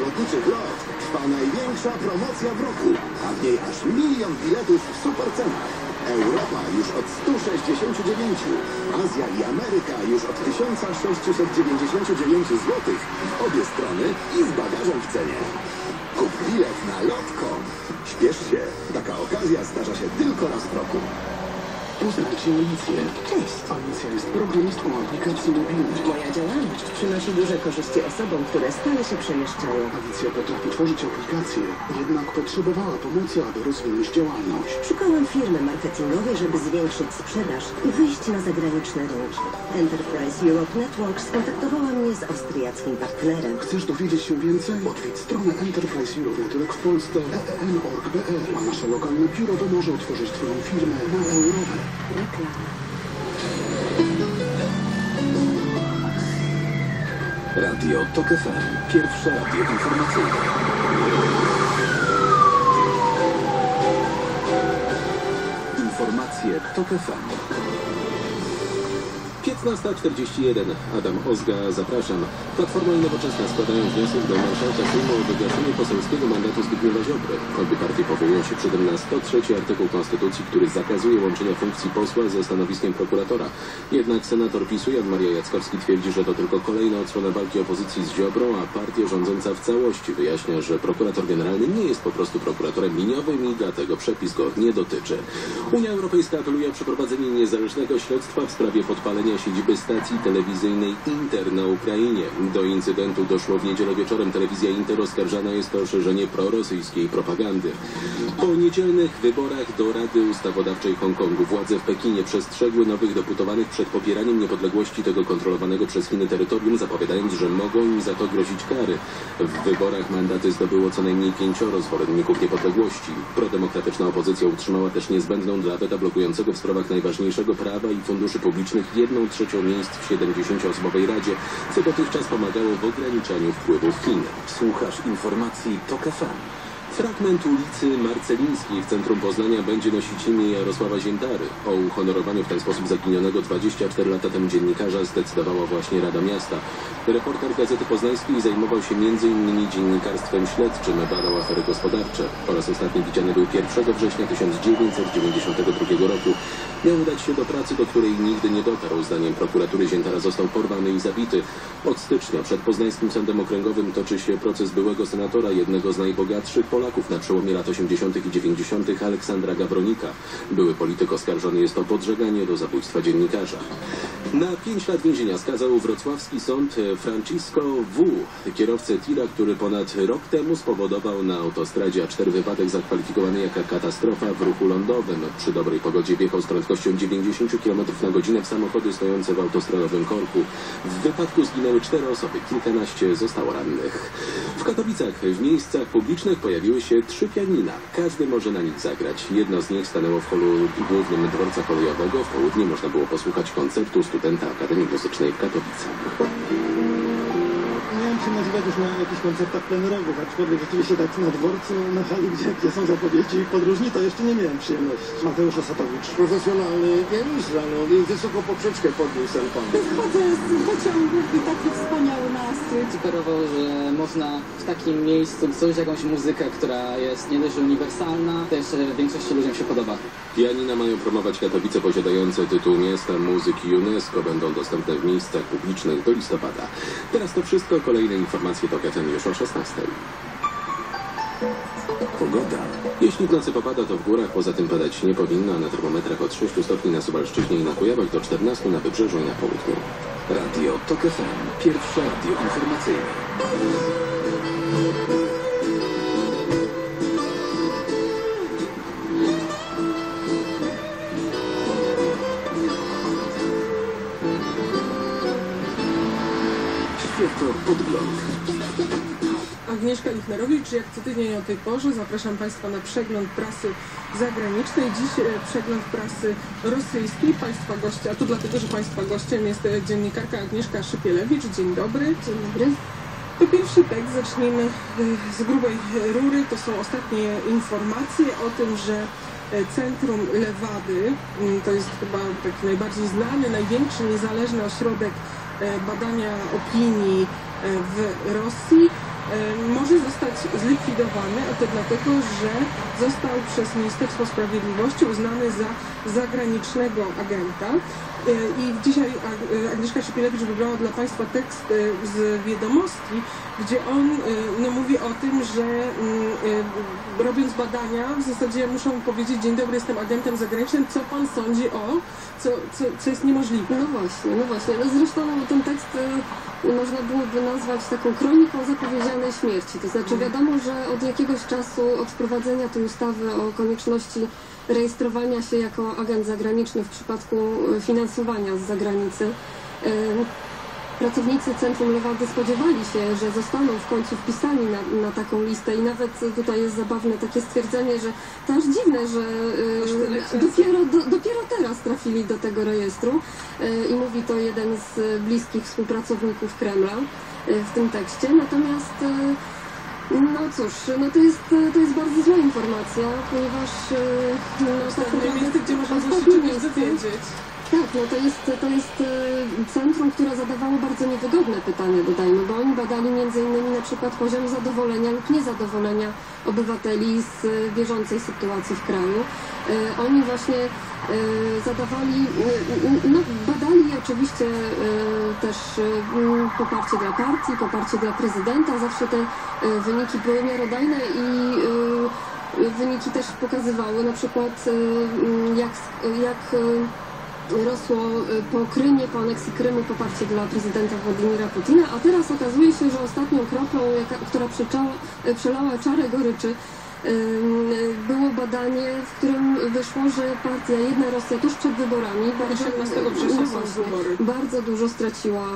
lotniczych LOT trwa największa promocja w roku, a w niej aż milion biletów w super cenach. Europa już od 169, Azja i Ameryka już od 1699 zł w obie strony i z bagażem w cenie. Kup bilet na lot.com. Śpiesz się, taka okazja zdarza się tylko raz w roku. Poznajcie Alicję. Cześć. Alicja jest programistką aplikacji mobilnej. Moja działalność przynosi duże korzyści osobom, które stale się przemieszczają. Alicja potrafi tworzyć aplikacje, jednak potrzebowała pomocy, aby rozwinąć działalność. Szukałam firmy marketingowej, żeby zwiększyć sprzedaż i wyjść na zagraniczne rynki. Enterprise Europe Network skontaktowała mnie z austriackim partnerem. Chcesz dowiedzieć się więcej? Odwiedź stronę Enterprise Europe Network w Polsce een.org.pl, a nasze lokalne biuro pomoże otworzyć Twoją firmę na Europę. Reklama. Radio TOK FM. Pierwsze radio informacyjne. Informacje TOK FM. 15.41. Adam Ozga, zapraszam. Platforma i Nowoczesna składają wniosek do marszałka Sejmu o wygaszenie poselskiego mandatu Zbigniewa Ziobry. Obie partie powołują się przy tym na 103 artykuł Konstytucji, który zakazuje łączenia funkcji posła ze stanowiskiem prokuratora. Jednak senator PiSu Jan Maria Jackowski twierdzi, że to tylko kolejna odsłona walki opozycji z Ziobrą, a partia rządząca w całości wyjaśnia, że prokurator generalny nie jest po prostu prokuratorem liniowym i dlatego przepis go nie dotyczy. Unia Europejska apeluje o przeprowadzenie niezależnego śledztwa w sprawie podpalenia siedziby stacji telewizyjnej Inter na Ukrainie. Do incydentu doszło w niedzielę wieczorem. Telewizja Inter oskarżana jest o szerzenie prorosyjskiej propagandy. Po niedzielnych wyborach do Rady Ustawodawczej Hongkongu władze w Pekinie przestrzegły nowych deputowanych przed popieraniem niepodległości tego kontrolowanego przez Chiny terytorium, zapowiadając, że mogą im za to grozić kary. W wyborach mandaty zdobyło co najmniej pięcioro zwolenników niepodległości. Prodemokratyczna opozycja utrzymała też niezbędną dla weta blokującego w sprawach najważniejszego prawa i funduszy publicznych jedną trzecią miejsc w 70-osobowej Radzie, co dotychczas pomagało w ograniczaniu wpływów Chin. Słuchasz informacji TOK FM. Fragment ulicy Marcelińskiej w centrum Poznania będzie nosić imię Jarosława Ziętary. O uhonorowaniu w ten sposób zaginionego 24 lata temu dziennikarza zdecydowała właśnie Rada Miasta. Reporter Gazety Poznańskiej zajmował się m.in. dziennikarstwem śledczym, badał afery gospodarcze. Po raz ostatni widziany był 1 września 1992 roku. Miał udać się do pracy, do której nigdy nie dotarł. Zdaniem prokuratury Ziętara został porwany i zabity. Od stycznia przed Poznańskim Sądem Okręgowym toczy się proces byłego senatora, jednego z najbogatszych Polaków na przełomie lat 80. i 90. Aleksandra Gawronika. Były polityk oskarżony jest o podżeganie do zabójstwa dziennikarza. Na 5 lat więzienia skazał wrocławski sąd Francisco W., kierowcę tira, który ponad rok temu spowodował na autostradzie A4 wypadek zakwalifikowany jako katastrofa w ruchu lądowym. Przy dobrej pogodzie wjechał z prędkością 90 km na godzinę w samochody stojące w autostradowym korku. W wypadku zginęły cztery osoby, kilkanaście zostało rannych. W Katowicach w miejscach publicznych pojawiły się trzy pianina. Każdy może na nich zagrać. Jedno z nich stanęło w holu głównym dworca kolejowego. W południe można było posłuchać koncertu studenta Akademii Muzycznej w Katowicach. Nazywać już na jakichś koncertach plenerowych, aczkolwiek rzeczywiście tak na dworcu, na hali, gdzie, gdzie są zapowiedzi podróżni, to jeszcze nie miałem przyjemności. Mateusz Osatowicz. Profesjonalny pianista, no i wysoko poprzeczkę podniósł ten pan. Wychodzę z pociągów i taki wspaniały nastrój. Sugerował, że można w takim miejscu coś, jakąś muzykę, która jest nie dość uniwersalna, też większości ludziom się podoba. Pianina mają promować Katowice posiadające tytuł Miasta Muzyki UNESCO. Będą dostępne w miejscach publicznych do listopada. Teraz to wszystko. Kolejne informacje FM już o 16. Pogoda. Jeśli w nocy popada, to w górach, poza tym padać nie powinno, a na termometrach od 6 stopni na Suwalszczyźnie i na Kujawach do 14 na Wybrzeżu i na południu. Radio TOK FM. Pierwsze radio informacyjne. Agnieszka Lichnerowicz. Jak co tydzień o tej porze zapraszam Państwa na przegląd prasy zagranicznej. Dziś e, przegląd prasy rosyjskiej. Państwa goście, a to dlatego, że Państwa gościem jest e, dziennikarka Agnieszka Szypielewicz. Dzień dobry. Dzień dobry. To pierwszy tekst, zacznijmy e, z grubej rury. To są ostatnie informacje o tym, że Centrum Lewady, m, to jest chyba taki najbardziej znany, największy niezależny ośrodek badania opinii e, w Rosji, e, może zostać zlikwidowany, a to dlatego, że został przez Ministerstwo Sprawiedliwości uznany za zagranicznego agenta. E, I dzisiaj e, Agnieszka Szypielewicz wybrała dla Państwa tekst e, z wiadomości, gdzie on no, mówi o tym, że mm, robiąc badania w zasadzie muszą powiedzieć dzień dobry, jestem agentem zagranicznym, co Pan sądzi o, co, co, co jest niemożliwe. No właśnie, no właśnie. No zresztą ten tekst można byłoby nazwać taką kroniką zapowiedzianej śmierci. To znaczy wiadomo, że od jakiegoś czasu, od wprowadzenia tej ustawy o konieczności rejestrowania się jako agent zagraniczny w przypadku y, finansowania z zagranicy, Pracownicy Centrum Lewady spodziewali się, że zostaną w końcu wpisani na, na taką listę i nawet tutaj jest zabawne takie stwierdzenie, że to aż dziwne, że y, dopiero, do, dopiero teraz trafili do tego rejestru y, i mówi to jeden z bliskich współpracowników Kremla w tym tekście. Natomiast no cóż, no to jest, to jest bardzo zła informacja, ponieważ y, no, tak miejsce, gdzie można czegoś miejsce- dowiedzieć. Tak, no to jest, to jest e, centrum, które zadawało bardzo niewygodne pytanie, dodajmy, bo oni badali innymi na przykład poziom zadowolenia lub niezadowolenia obywateli z e, bieżącej sytuacji w kraju. E, Oni właśnie zadawali, no badali oczywiście też e, m, poparcie dla partii, poparcie dla prezydenta, zawsze te wyniki były miarodajne i wyniki też pokazywały na przykład e, m, jak, jak rosło y, po Krymie, po aneksji Krymu poparcie dla prezydenta Władimira Putina, a teraz okazuje się, że ostatnią kroplą, jaka, która przeczała, y, przelała czarę goryczy, y, było badanie, w którym wyszło, że partia Jedna Rosja tuż przed wyborami bardzo, 18 września no właśnie, wybory. bardzo dużo straciła,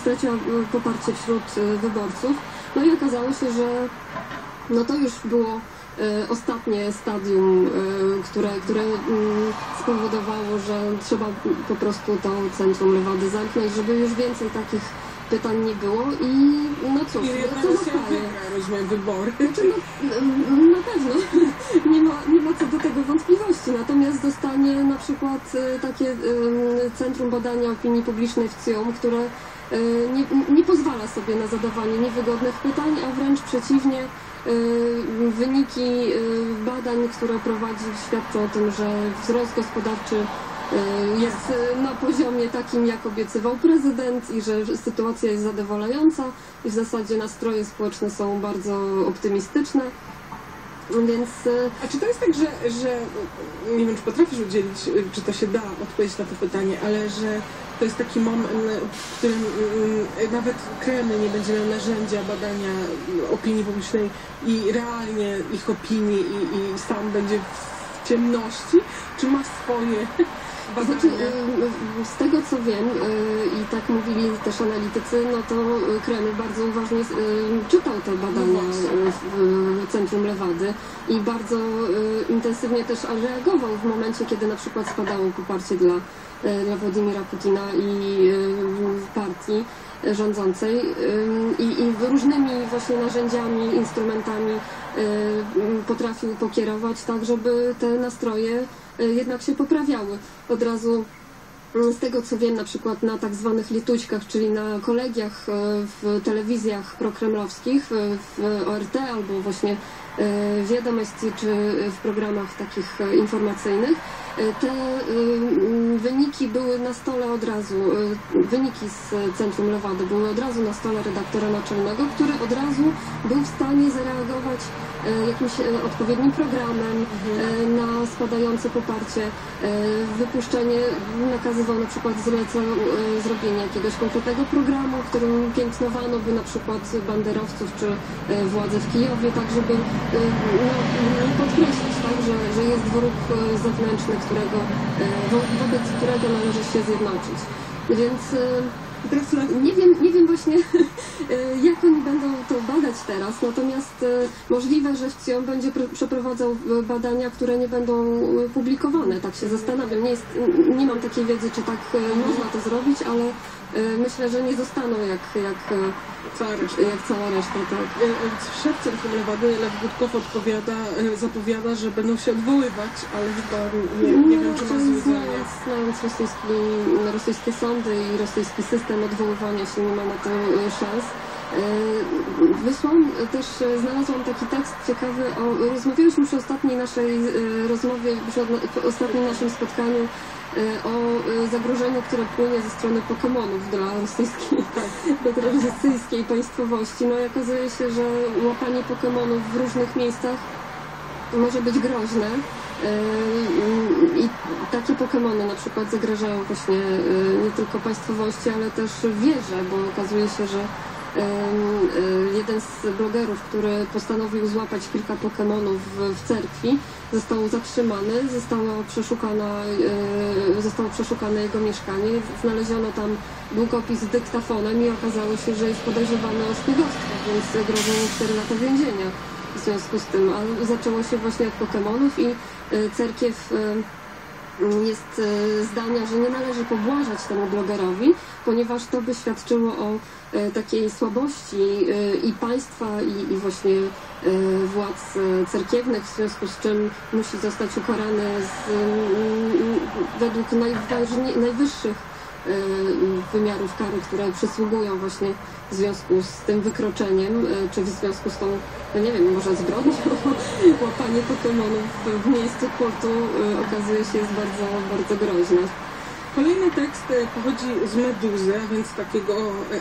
straciła poparcie wśród wyborców. No i okazało się, że no to już było ostatnie stadium, e, które, które mm, spowodowało, że trzeba po prostu to centrum Lewady zamknąć, żeby już więcej takich pytań nie było i no cóż, I co zostaje? rozumiem, wybory. Znaczy, no, mm, na pewno nie ma, nie ma co do tego wątpliwości. Natomiast zostanie na przykład e, takie Centrum Badania Opinii Publicznej w CIOM, które nie, nie pozwala sobie na zadawanie niewygodnych pytań, a wręcz przeciwnie. E, Wyniki e, badań, które prowadzi, świadczą o tym, że wzrost gospodarczy e, jest na poziomie takim, jak obiecywał prezydent i że sytuacja jest zadowalająca i w zasadzie nastroje społeczne są bardzo optymistyczne. Więc A czy to jest tak, że, że nie wiem, czy potrafisz udzielić, y, czy to się da odpowiedzieć na to pytanie, ale że to jest taki moment, w którym mm, nawet Kreml nie będzie miał narzędzia badania mm, opinii publicznej i realnie ich opinii i, i sam będzie w ciemności, czy ma swoje? Znaczy, y, z tego co wiem y, i tak mówili też analitycy, no to y, Kreml bardzo uważnie y, czytał te badania y, w Centrum Lewady i bardzo y, intensywnie też reagował w momencie, kiedy na przykład spadało poparcie dla, y, dla Władimira Putina i y, partii rządzącej i, i różnymi właśnie narzędziami, instrumentami y, y, potrafił pokierować tak, żeby te nastroje y, jednak się poprawiały. Od razu y, z tego co wiem, na przykład na tak zwanych litućkach, czyli na kolegiach y, w telewizjach prokremlowskich, y, w ORT albo właśnie w Wiadomości czy w programach takich informacyjnych, te y, wyniki były na stole od razu, y, wyniki z Centrum Lewady były od razu na stole redaktora naczelnego, który od razu był w stanie zareagować y, jakimś y, odpowiednim programem y, na spadające poparcie, y, wypuszczenie, nakazywał na przykład, zlecał y, zrobienie jakiegoś konkretnego programu, w którym piętnowano by na przykład banderowców czy y, władze w Kijowie, tak żeby y, no, no, podkreślić, tak, że, że jest wróg y, zewnętrzny, którego, wo- wobec którego należy się zjednoczyć. Więc y, nie wiem, nie wiem właśnie, jak oni teraz. Natomiast e, możliwe, że WCIOM będzie pr- przeprowadzał e, badania, które nie będą e, publikowane. Tak się zastanawiam. Nie, jest, nie mam takiej wiedzy, czy tak e, można to zrobić, ale e, myślę, że nie zostaną jak, jak, e, Cała reszta. jak cała reszta. Tak. E, e, Szef Centrum Lewady, Lew Gutkow odpowiada, e, zapowiada, że będą się odwoływać, ale chyba nie, nie wiem, czy to znając, znając rosyjski, rosyjskie sądy i rosyjski system odwoływania się, nie ma na to e, szans. E, Wysłałam e, też, e, znalazłam taki tekst ciekawy, o, rozmawialiśmy przy ostatniej naszej e, rozmowie, przy ostatnim naszym spotkaniu e, o e, zagrożeniu, które płynie ze strony Pokemonów dla rosyjskiej, dla rosyjskiej państwowości. No i okazuje się, że łapanie Pokemonów w różnych miejscach może być groźne. Yy, I takie Pokemony na przykład zagrażają właśnie nie tylko państwowości, ale też wierze, bo okazuje się, że jeden z blogerów, który postanowił złapać kilka Pokemonów w, cerkwi, został zatrzymany, została przeszukana, yy, zostało przeszukane jego mieszkanie, znaleziono tam długopis z dyktafonem i okazało się, że jest podejrzewany o szpiegostwo, więc grożą mu 4 lata więzienia. W związku z tym, a zaczęło się właśnie od Pokemonów i y, cerkiew y, jest y, zdania, że nie należy pobłażać temu blogerowi, ponieważ to by świadczyło o y, takiej słabości y, i państwa, i, właśnie władz cerkiewnych, w związku z czym musi zostać ukarany z, y, według najważniej, najwyższych wymiarów kary, które przysługują właśnie w związku z tym wykroczeniem, y, czy w związku z tą, no nie wiem, może zbrodnią, łapanie Pokemonów w- miejscu kultu y, okazuje się jest bardzo, bardzo groźne. Kolejny tekst pochodzi z Meduzy, więc takiego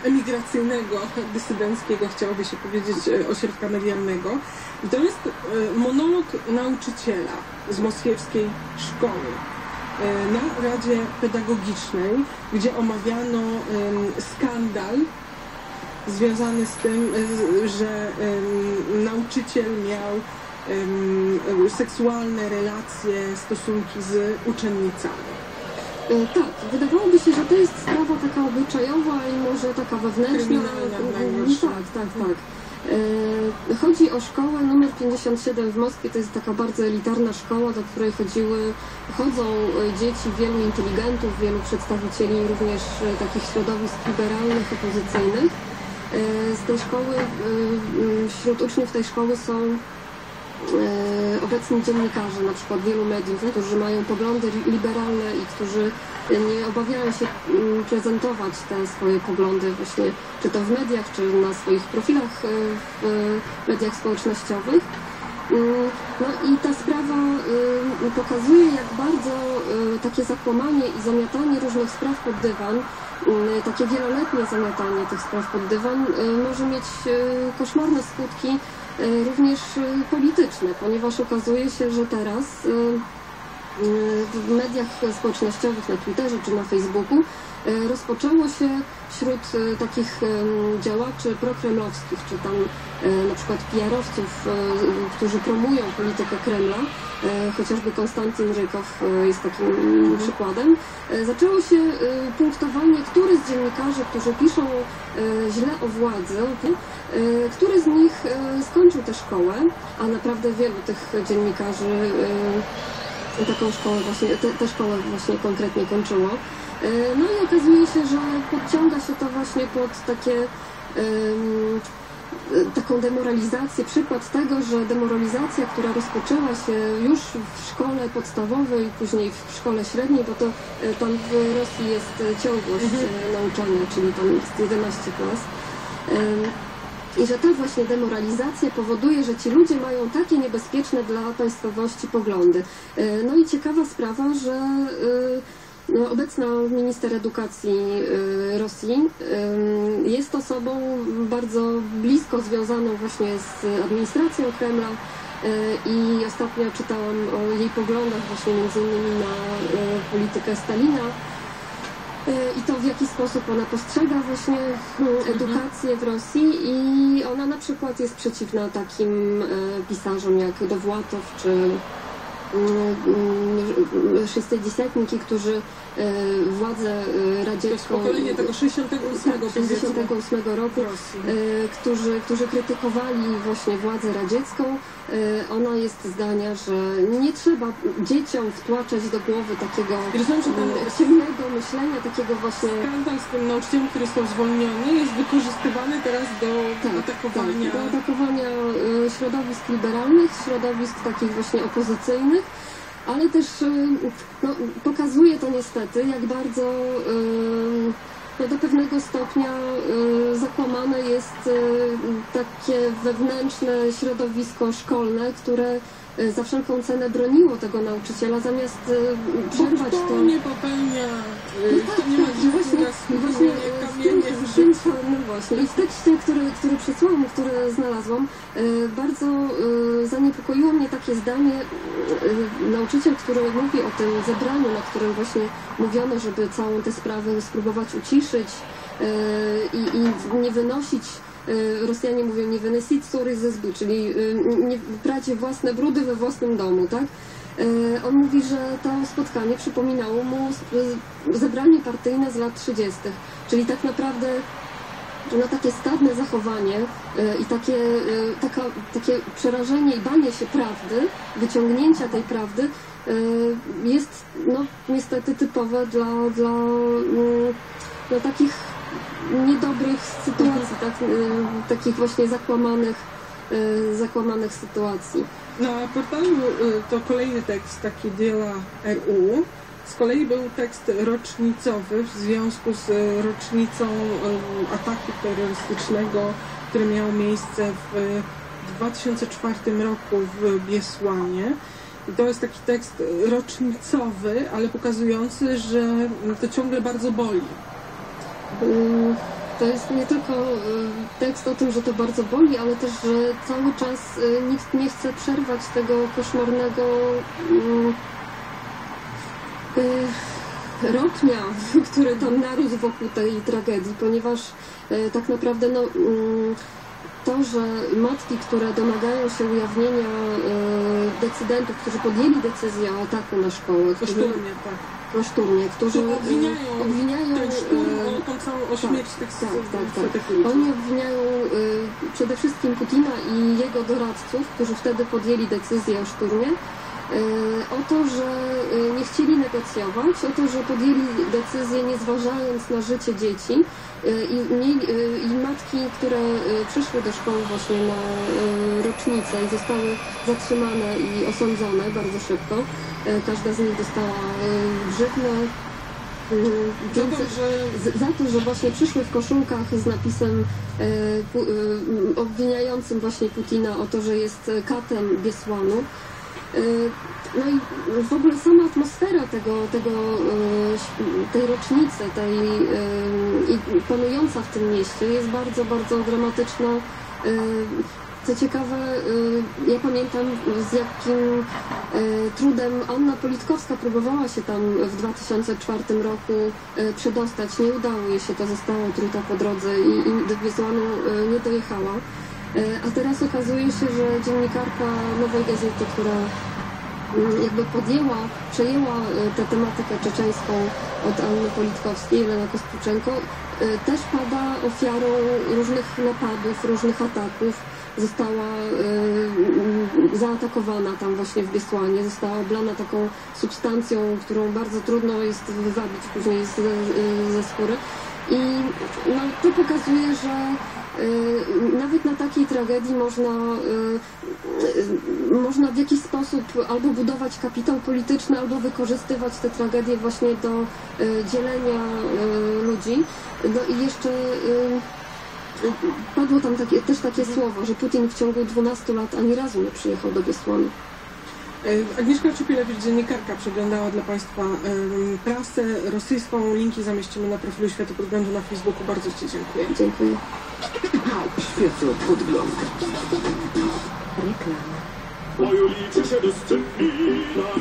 emigracyjnego, dysydenckiego, chciałoby się powiedzieć, ośrodka medialnego. I to jest monolog nauczyciela z moskiewskiej szkoły na Radzie Pedagogicznej, gdzie omawiano skandal związany z tym, e, że nauczyciel miał seksualne relacje, stosunki z uczennicami. Y, Tak, wydawałoby się, że to jest sprawa taka obyczajowa i może taka wewnętrzna. Kryminalna. Tak, tak, tak. Y, Chodzi o szkołę numer 57 w Moskwie. To jest taka bardzo elitarna szkoła, do której chodziły, chodzą y, dzieci wielu inteligentów, wielu przedstawicieli również y, takich środowisk liberalnych, opozycyjnych. Z tej szkoły, wśród uczniów tej szkoły są e, obecni dziennikarze, na przykład wielu mediów, którzy mają poglądy li- liberalne i którzy e, nie obawiają się mm, prezentować te swoje poglądy właśnie, czy to w mediach, czy na swoich profilach e, w mediach społecznościowych. Mm, No i ta sprawa y, pokazuje, jak bardzo y, takie zakłamanie i zamiatanie różnych spraw pod dywan, y, takie wieloletnie zamiatanie tych spraw pod dywan może mieć koszmarne skutki również y, polityczne, ponieważ okazuje się, że teraz y, y, w mediach społecznościowych, na Twitterze czy na Facebooku y, rozpoczęło się wśród y, takich em, działaczy prokremlowskich, czy tam na przykład PR-owców, którzy promują politykę Kremla, chociażby Konstantyn Rykow jest takim mm, przykładem, zaczęło się punktowanie, który z dziennikarzy, którzy piszą źle o władzy, który z nich skończył tę szkołę, a naprawdę wielu tych dziennikarzy taką szkołę właśnie, tę szkołę właśnie konkretnie kończyło. E, No i okazuje się, że podciąga się to właśnie pod takie e, taką demoralizację, przykład tego, że demoralizacja, która rozpoczęła się już w szkole podstawowej, później w szkole średniej, bo to e, tam w Rosji jest ciągłość e, nauczania, czyli tam jest 11 klas. I że ta właśnie demoralizacja powoduje, że ci ludzie mają takie niebezpieczne dla państwowości poglądy. No i ciekawa sprawa, że obecna minister edukacji e, Rosji e, jest osobą bardzo blisko związaną właśnie z administracją Kremla. E, I ostatnio czytałam o jej poglądach właśnie między innymi na politykę Stalina. I to w jaki sposób ona postrzega właśnie mm, edukację w Rosji i ona na przykład jest przeciwna takim pisarzom jak Dowłatow czy Y, y, y, sześćdziesiątniki, którzy władzę radziecką... Pokolenie tego 68, tak, 68 roku, którzy, którzy krytykowali właśnie władzę radziecką. Ona jest zdania, że nie trzeba dzieciom wtłaczać do głowy takiego Rozumiem, ciemnego myślenia, takiego właśnie... Skandal z tym nauczycielem, który został zwolniony, jest wykorzystywany teraz do tak, tak atakowania... Tak, do atakowania środowisk liberalnych, środowisk takich właśnie opozycyjnych, ale też e, no, pokazuje to niestety, jak bardzo e, no, do pewnego stopnia e, zakłamane jest takie wewnętrzne środowisko szkolne, które za wszelką cenę broniło tego nauczyciela, zamiast e, przerwać Bo to. kto nie popełnia, y, nie ma I właśnie, i właśnie w no właśnie, i w tekście, który, który przesłałam, który znalazłam, bardzo zaniepokoiło mnie takie zdanie, nauczyciel, który mówi o tym zebraniu, na którym właśnie mówiono, żeby całą tę sprawę spróbować uciszyć i, i nie wynosić Rosjanie mówią nie wynosić sory ze zby, czyli e, nie brać własne brudy we własnym domu, tak? E, On mówi, że to spotkanie przypominało mu zebranie partyjne z lat 30., czyli tak naprawdę no, takie stadne zachowanie i takie, taka, takie przerażenie i banie się prawdy, wyciągnięcia tej prawdy jest no, niestety typowe dla, dla no, takich niedobrych sytuacji, tak, e, takich właśnie zakłamanych, e, zakłamanych sytuacji. Na portalu y, to kolejny tekst taki Diela RU. Z kolei był tekst rocznicowy w związku z y, rocznicą y, ataku terrorystycznego, który miał miejsce w 2004 roku w Biesłanie. I to jest taki tekst rocznicowy, ale pokazujący, że to ciągle bardzo boli. To jest nie tylko y, tekst o tym, że to bardzo boli, ale też, że cały czas y, nikt nie chce przerwać tego koszmarnego y, rotmia, który tam narósł wokół tej tragedii, ponieważ tak naprawdę no, ym, to, że matki, które domagają się ujawnienia y, decydentów, którzy podjęli decyzję o ataku na szkołę, którzy, szturmie, tak. szturmie, którzy Którzy obwiniają obwiniają ten szturm o tą całą o śmierć tych tak, tak, tak. Oni obwiniają y, przede wszystkim Putina i jego doradców, którzy wtedy podjęli decyzję o szturmie, y, o to, że nie chcieli negocjować, o to, że podjęli decyzję nie zważając na życie dzieci i, mieli, y, i matki, które y, przyszły do szkoły właśnie na y, rocznicę i zostały zatrzymane i osądzone bardzo szybko. Y, Każda z nich dostała y, grzywnę, y, Za to, pięćset- że za to, że właśnie przyszły w koszulkach z napisem obwiniającym właśnie Putina o to, że jest katem Biesłanu. E, no i w ogóle sama atmosfera tego, tego, ś- tej rocznicy, tej i panująca w tym mieście jest bardzo, bardzo dramatyczna. Co ciekawe, y, ja pamiętam z jakim y, trudem Anna Politkowska próbowała się tam w 2004 roku y, przedostać. Nie udało jej się, to została otruta po drodze i, i do Wiesłanu y, nie dojechała. Y, A teraz okazuje się, że dziennikarka Nowej Gazety, która mm, jakby podjęła, przejęła y, tę tematykę czeczeńską od Anny Politkowskiej, Jelena Kospruczenko, y, też pada ofiarą różnych napadów, różnych ataków. Została y, zaatakowana tam właśnie w Biesłanie, została oblana taką substancją, którą bardzo trudno jest wywabić później z, y, ze skóry. I no, to pokazuje, że y, nawet na takiej tragedii można, y, można w jakiś sposób albo budować kapitał polityczny, albo wykorzystywać tę tragedię właśnie do y, dzielenia ludzi. No i jeszcze padło tam takie, też takie słowo, że Putin w ciągu 12 lat ani razu nie przyjechał do Biesłanu. E, Agnieszka Czupielewicz, dziennikarka, przeglądała dla Państwa prasę rosyjską. Linki zamieścimy na profilu Światopodglądu na Facebooku. Bardzo Ci dziękuję. Dziękuję. Światopodgląd. Reklama.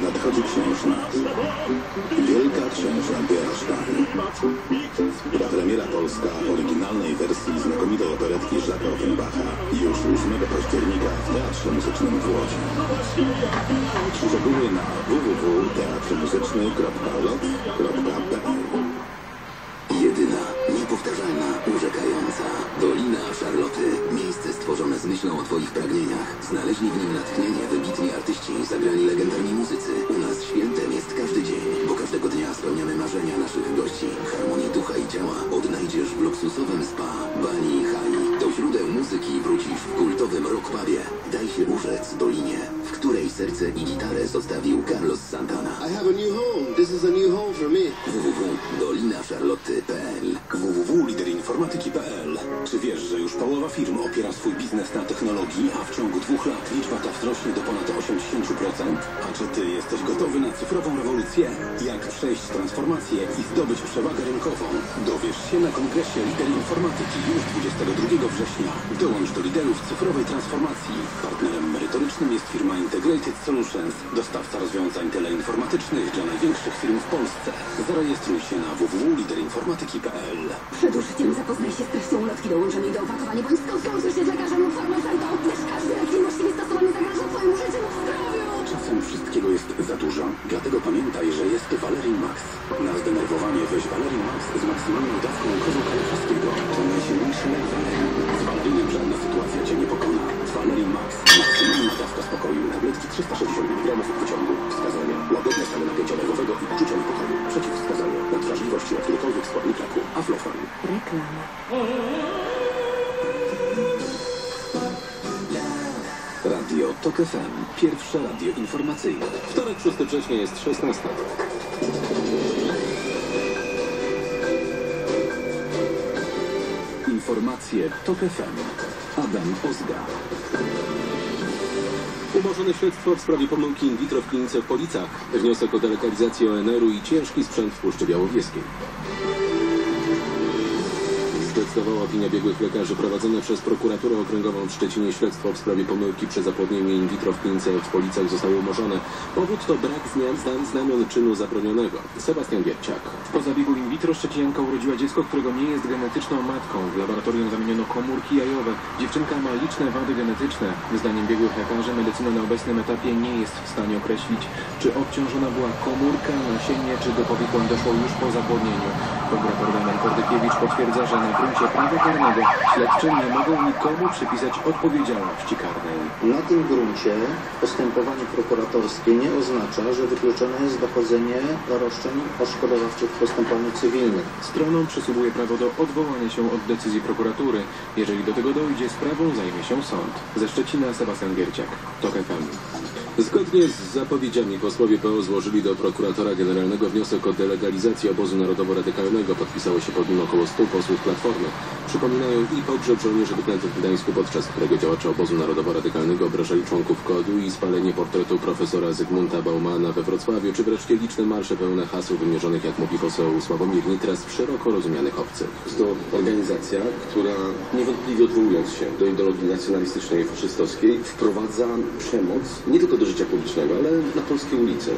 Nadchodzi księżna. Wielka księżna Białasztany. Ta premiera polska oryginalnej wersji znakomitej operetki Żaka Offenbacha już 8 października w Teatrze Muzycznym w Łodzi. Szczegóły na www.teatrmuzyczny.lot.pl Jedyna, niepowtarzalna, urzekająca. Dolina Charloty. Miejsce stworzone z myślą o Twoich pragnieniach. Znaleźli w nim natchnienie wybitni artyści, zagrani legendarni muzycy. U nas świętem jest każdy dzień, bo każdego dnia spełniamy marzenia naszych gości. Harmonii ducha i ciała odnajdziesz w luksusowym spa Bani Hai. Źródeł muzyki wrócisz w kultowym rock pubie. Daj się urzec Dolinie, w której serce i gitarę zostawił Carlos Santana. I have a new home. This is a new home for me. www.dolinacharloty.pl www.liderinformatyki.pl Czy wiesz, że już połowa firm opiera swój biznes na technologii, a w ciągu dwóch lat liczba ta wzrośnie do ponad 80%? A czy ty jesteś gotowy na cyfrową rewolucję? Jak przejść transformację i zdobyć przewagę rynkową? Dowiesz się na kongresie Lider Informatyki już 22 września. Dołącz do liderów cyfrowej transformacji. Partnerem merytorycznym jest firma Integrated Solutions, dostawca rozwiązań teleinformatycznych dla największych firm w Polsce. Zarejestruj się na www.liderinformatyki.pl Przed użyciem zapoznaj się z treścią ulotki dołączonej do opakowania, bądź skonsultuj się z lekarzem lub farmaceutą, wszystkiego jest za dużo, dlatego pamiętaj, że jest Valerin Max. Na zdenerwowanie weź Valerin Max z maksymalną dawką kozu kalifowskiego. To najsilniejszy lek. Z Valerinem żadna sytuacja Cię nie pokona. Valerin Max. Maksymalna dawka spokoju. Tabletki 360 mg w wyciągu. Wskazania. Łagodne stany napięcia nerwowego i uczucia niepokoju. Przeciwwskazania. Nadwrażliwości od któregokolwiek składnik leku. Aflofarm. Reklama. TOK FM. Pierwsze radio informacyjne. Wtorek 6 września jest 16. Informacje TOK FM. Adam Ozga. Umorzone śledztwo w sprawie pomyłki in vitro w klinice w Policach. Wniosek o delegalizację ONR-u i ciężki sprzęt w Puszczy Białowieskiej. Zdecydowała opinia biegłych lekarzy prowadzone przez prokuraturę okręgową w Szczecinie śledztwo w sprawie pomyłki przy zapłodnieniu in vitro w klinice w Policach zostały umorzone. Powód to brak zmian zdan znamion czynu zabronionego. Sebastian Gierciak. Po zabiegu in vitro szczecinianka urodziła dziecko, którego nie jest genetyczną matką. W laboratorium zamieniono komórki jajowe. Dziewczynka ma liczne wady genetyczne. Zdaniem biegłych lekarzy medycyna na obecnym etapie nie jest w stanie określić, czy obciążona była komórka, nasienie, czy do powikłań doszło już po zapłodnieniu. Prokurator Damian Kordykiewicz potwierdza, że na gruncie prawa karnego śledczy nie mogą nikomu przypisać odpowiedzialności karnej. Na tym gruncie postępowanie prokuratorskie nie oznacza, że wykluczone jest dochodzenie roszczeń odszkodowawczych w postępowaniu cywilnym. Stronom przysługuje prawo do odwołania się od decyzji prokuratury. Jeżeli do tego dojdzie, sprawą zajmie się sąd. Ze Szczecina Sebastian Gierciak. TOK FM. Zgodnie z zapowiedziami posłowie PO złożyli do prokuratora generalnego wniosek o delegalizację obozu narodowo-radykalnego. Podpisało się pod nim około 100 posłów Platformy. Przypominają i pogrzeb żołnierzy wyklętych w Gdańsku, podczas którego działacze obozu narodowo-radykalnego obrażali członków KOD-u i spalenie portretu profesora Zygmunta Baumana we Wrocławiu, czy wreszcie liczne marsze pełne haseł wymierzonych, jak mówi poseł Sławomir Nitras, w szeroko rozumianych obcych. Jest to organizacja, która niewątpliwie odwołując się do ideologii nacjonalistycznej i faszystowskiej, wprowadza przemoc nie tylko do życia publicznego, ale na polskie ulice.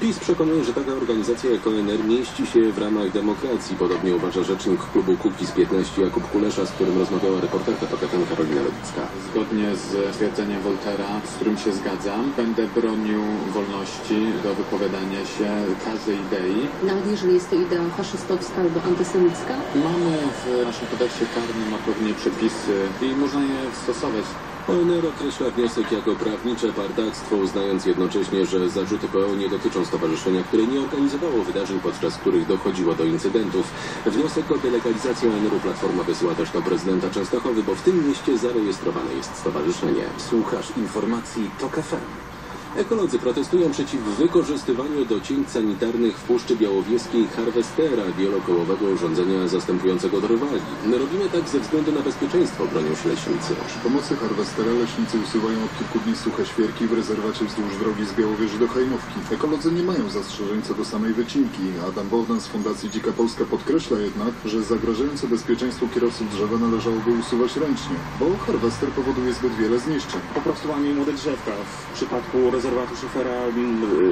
PiS przekonuje, że taka organizacja jak ONR mieści się w ramach demokracji. Podobnie uważa rzecznik klubu Kukiz 15 Jakub Kulesza, z którym rozmawiała reporterka PKTN Karolina Lewicka. Zgodnie z stwierdzeniem Voltera, z którym się zgadzam, będę bronił wolności do wypowiadania się każdej idei. Nawet jeżeli jest to idea faszystowska albo antysemicka? Mamy w naszym kodeksie karnym odpowiednie przepisy i można je stosować. ONR określa wniosek jako prawnicze bardactwo, uznając jednocześnie, że zarzuty PO nie dotyczą stowarzyszenia, które nie organizowało wydarzeń, podczas których dochodziło do incydentów. Wniosek o delegalizację ONR-u Platforma wysyła też do prezydenta Częstochowy, bo w tym mieście zarejestrowane jest stowarzyszenie. Słuchasz informacji TOK FM. Ekolodzy protestują przeciw wykorzystywaniu do cięć sanitarnych w Puszczy Białowieskiej harwestera wielokołowego urządzenia zastępującego drwali. Robimy tak ze względu na bezpieczeństwo, bronią się leśnicy. Przy pomocy harwestera leśnicy usuwają od kilku dni suche świerki w rezerwacie wzdłuż drogi z Białowieży do Hajnówki. Ekolodzy nie mają zastrzeżeń co do samej wycinki. Adam Bogdan z Fundacji Dzika Polska podkreśla jednak, że zagrażające bezpieczeństwu kierowców drzewa należałoby usuwać ręcznie, bo harwester powoduje zbyt wiele zniszczeń. Po prostu mamy młode drzewka. W przypadku rezerwatu szofera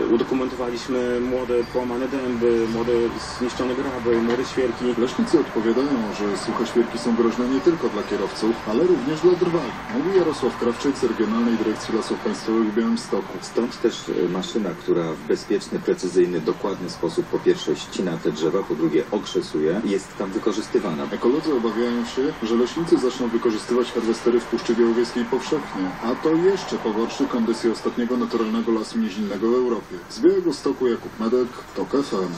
y, udokumentowaliśmy młode połamane dęby, młode zniszczone graby, młode świerki. Leśnicy odpowiadają, że suche świerki są groźne nie tylko dla kierowców, ale również dla drwali. Mówi Jarosław Krawczyk z Regionalnej Dyrekcji Lasów Państwowych w Białymstoku. Stąd też e, maszyna, która w bezpieczny, precyzyjny, dokładny sposób po pierwsze ścina te drzewa, po drugie okrzesuje, jest tam wykorzystywana. Ekolodzy obawiają się, że leśnicy zaczną wykorzystywać harwestery w Puszczy Białowieskiej powszechnie, a to jeszcze pogorszy kondycję ostatniego naturalnego lasu nizinnego w Europie. Z Białego Stoku Jakub Medek, TOK FM.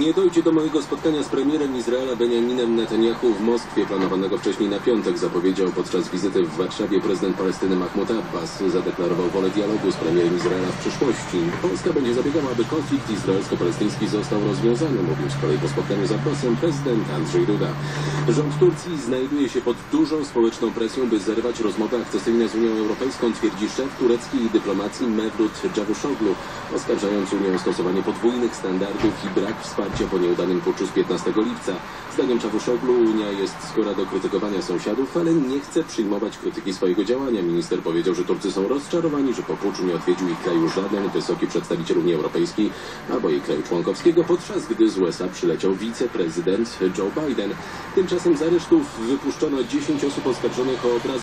Nie dojdzie do mojego spotkania z premierem Izraela Benjaminem Netanyahu w Moskwie, planowanego wcześniej na piątek, zapowiedział podczas wizyty w Warszawie prezydent Palestyny Mahmoud Abbas. Zadeklarował wolę dialogu z premierem Izraela w przyszłości. Polska będzie zabiegała, aby konflikt izraelsko-palestyński został rozwiązany, mówił z kolei po spotkaniu z Abbasem prezydent Andrzej Duda. Rząd Turcji znajduje się pod dużą społeczną presją, by zerwać rozmowy akcesyjne z Unią Europejską, twierdzi szef tureckiej dyplomacji Mevlut Cavusoglu, oskarżając Unię o stosowanie podwójnych standardów i brak wsparcia po nieudanym puczu z 15 lipca. Zdaniem Cavusoglu Unia jest skora do krytykowania sąsiadów, ale nie chce przyjmować krytyki swojego działania. Minister powiedział, że Turcy są rozczarowani, że po puczu nie odwiedził ich kraju żaden wysoki przedstawiciel Unii Europejskiej albo jej kraju członkowskiego, podczas gdy z USA przyleciał wiceprezydent Joe Biden. Tymczasem z aresztów wypuszczono 10 osób oskarżonych o obraz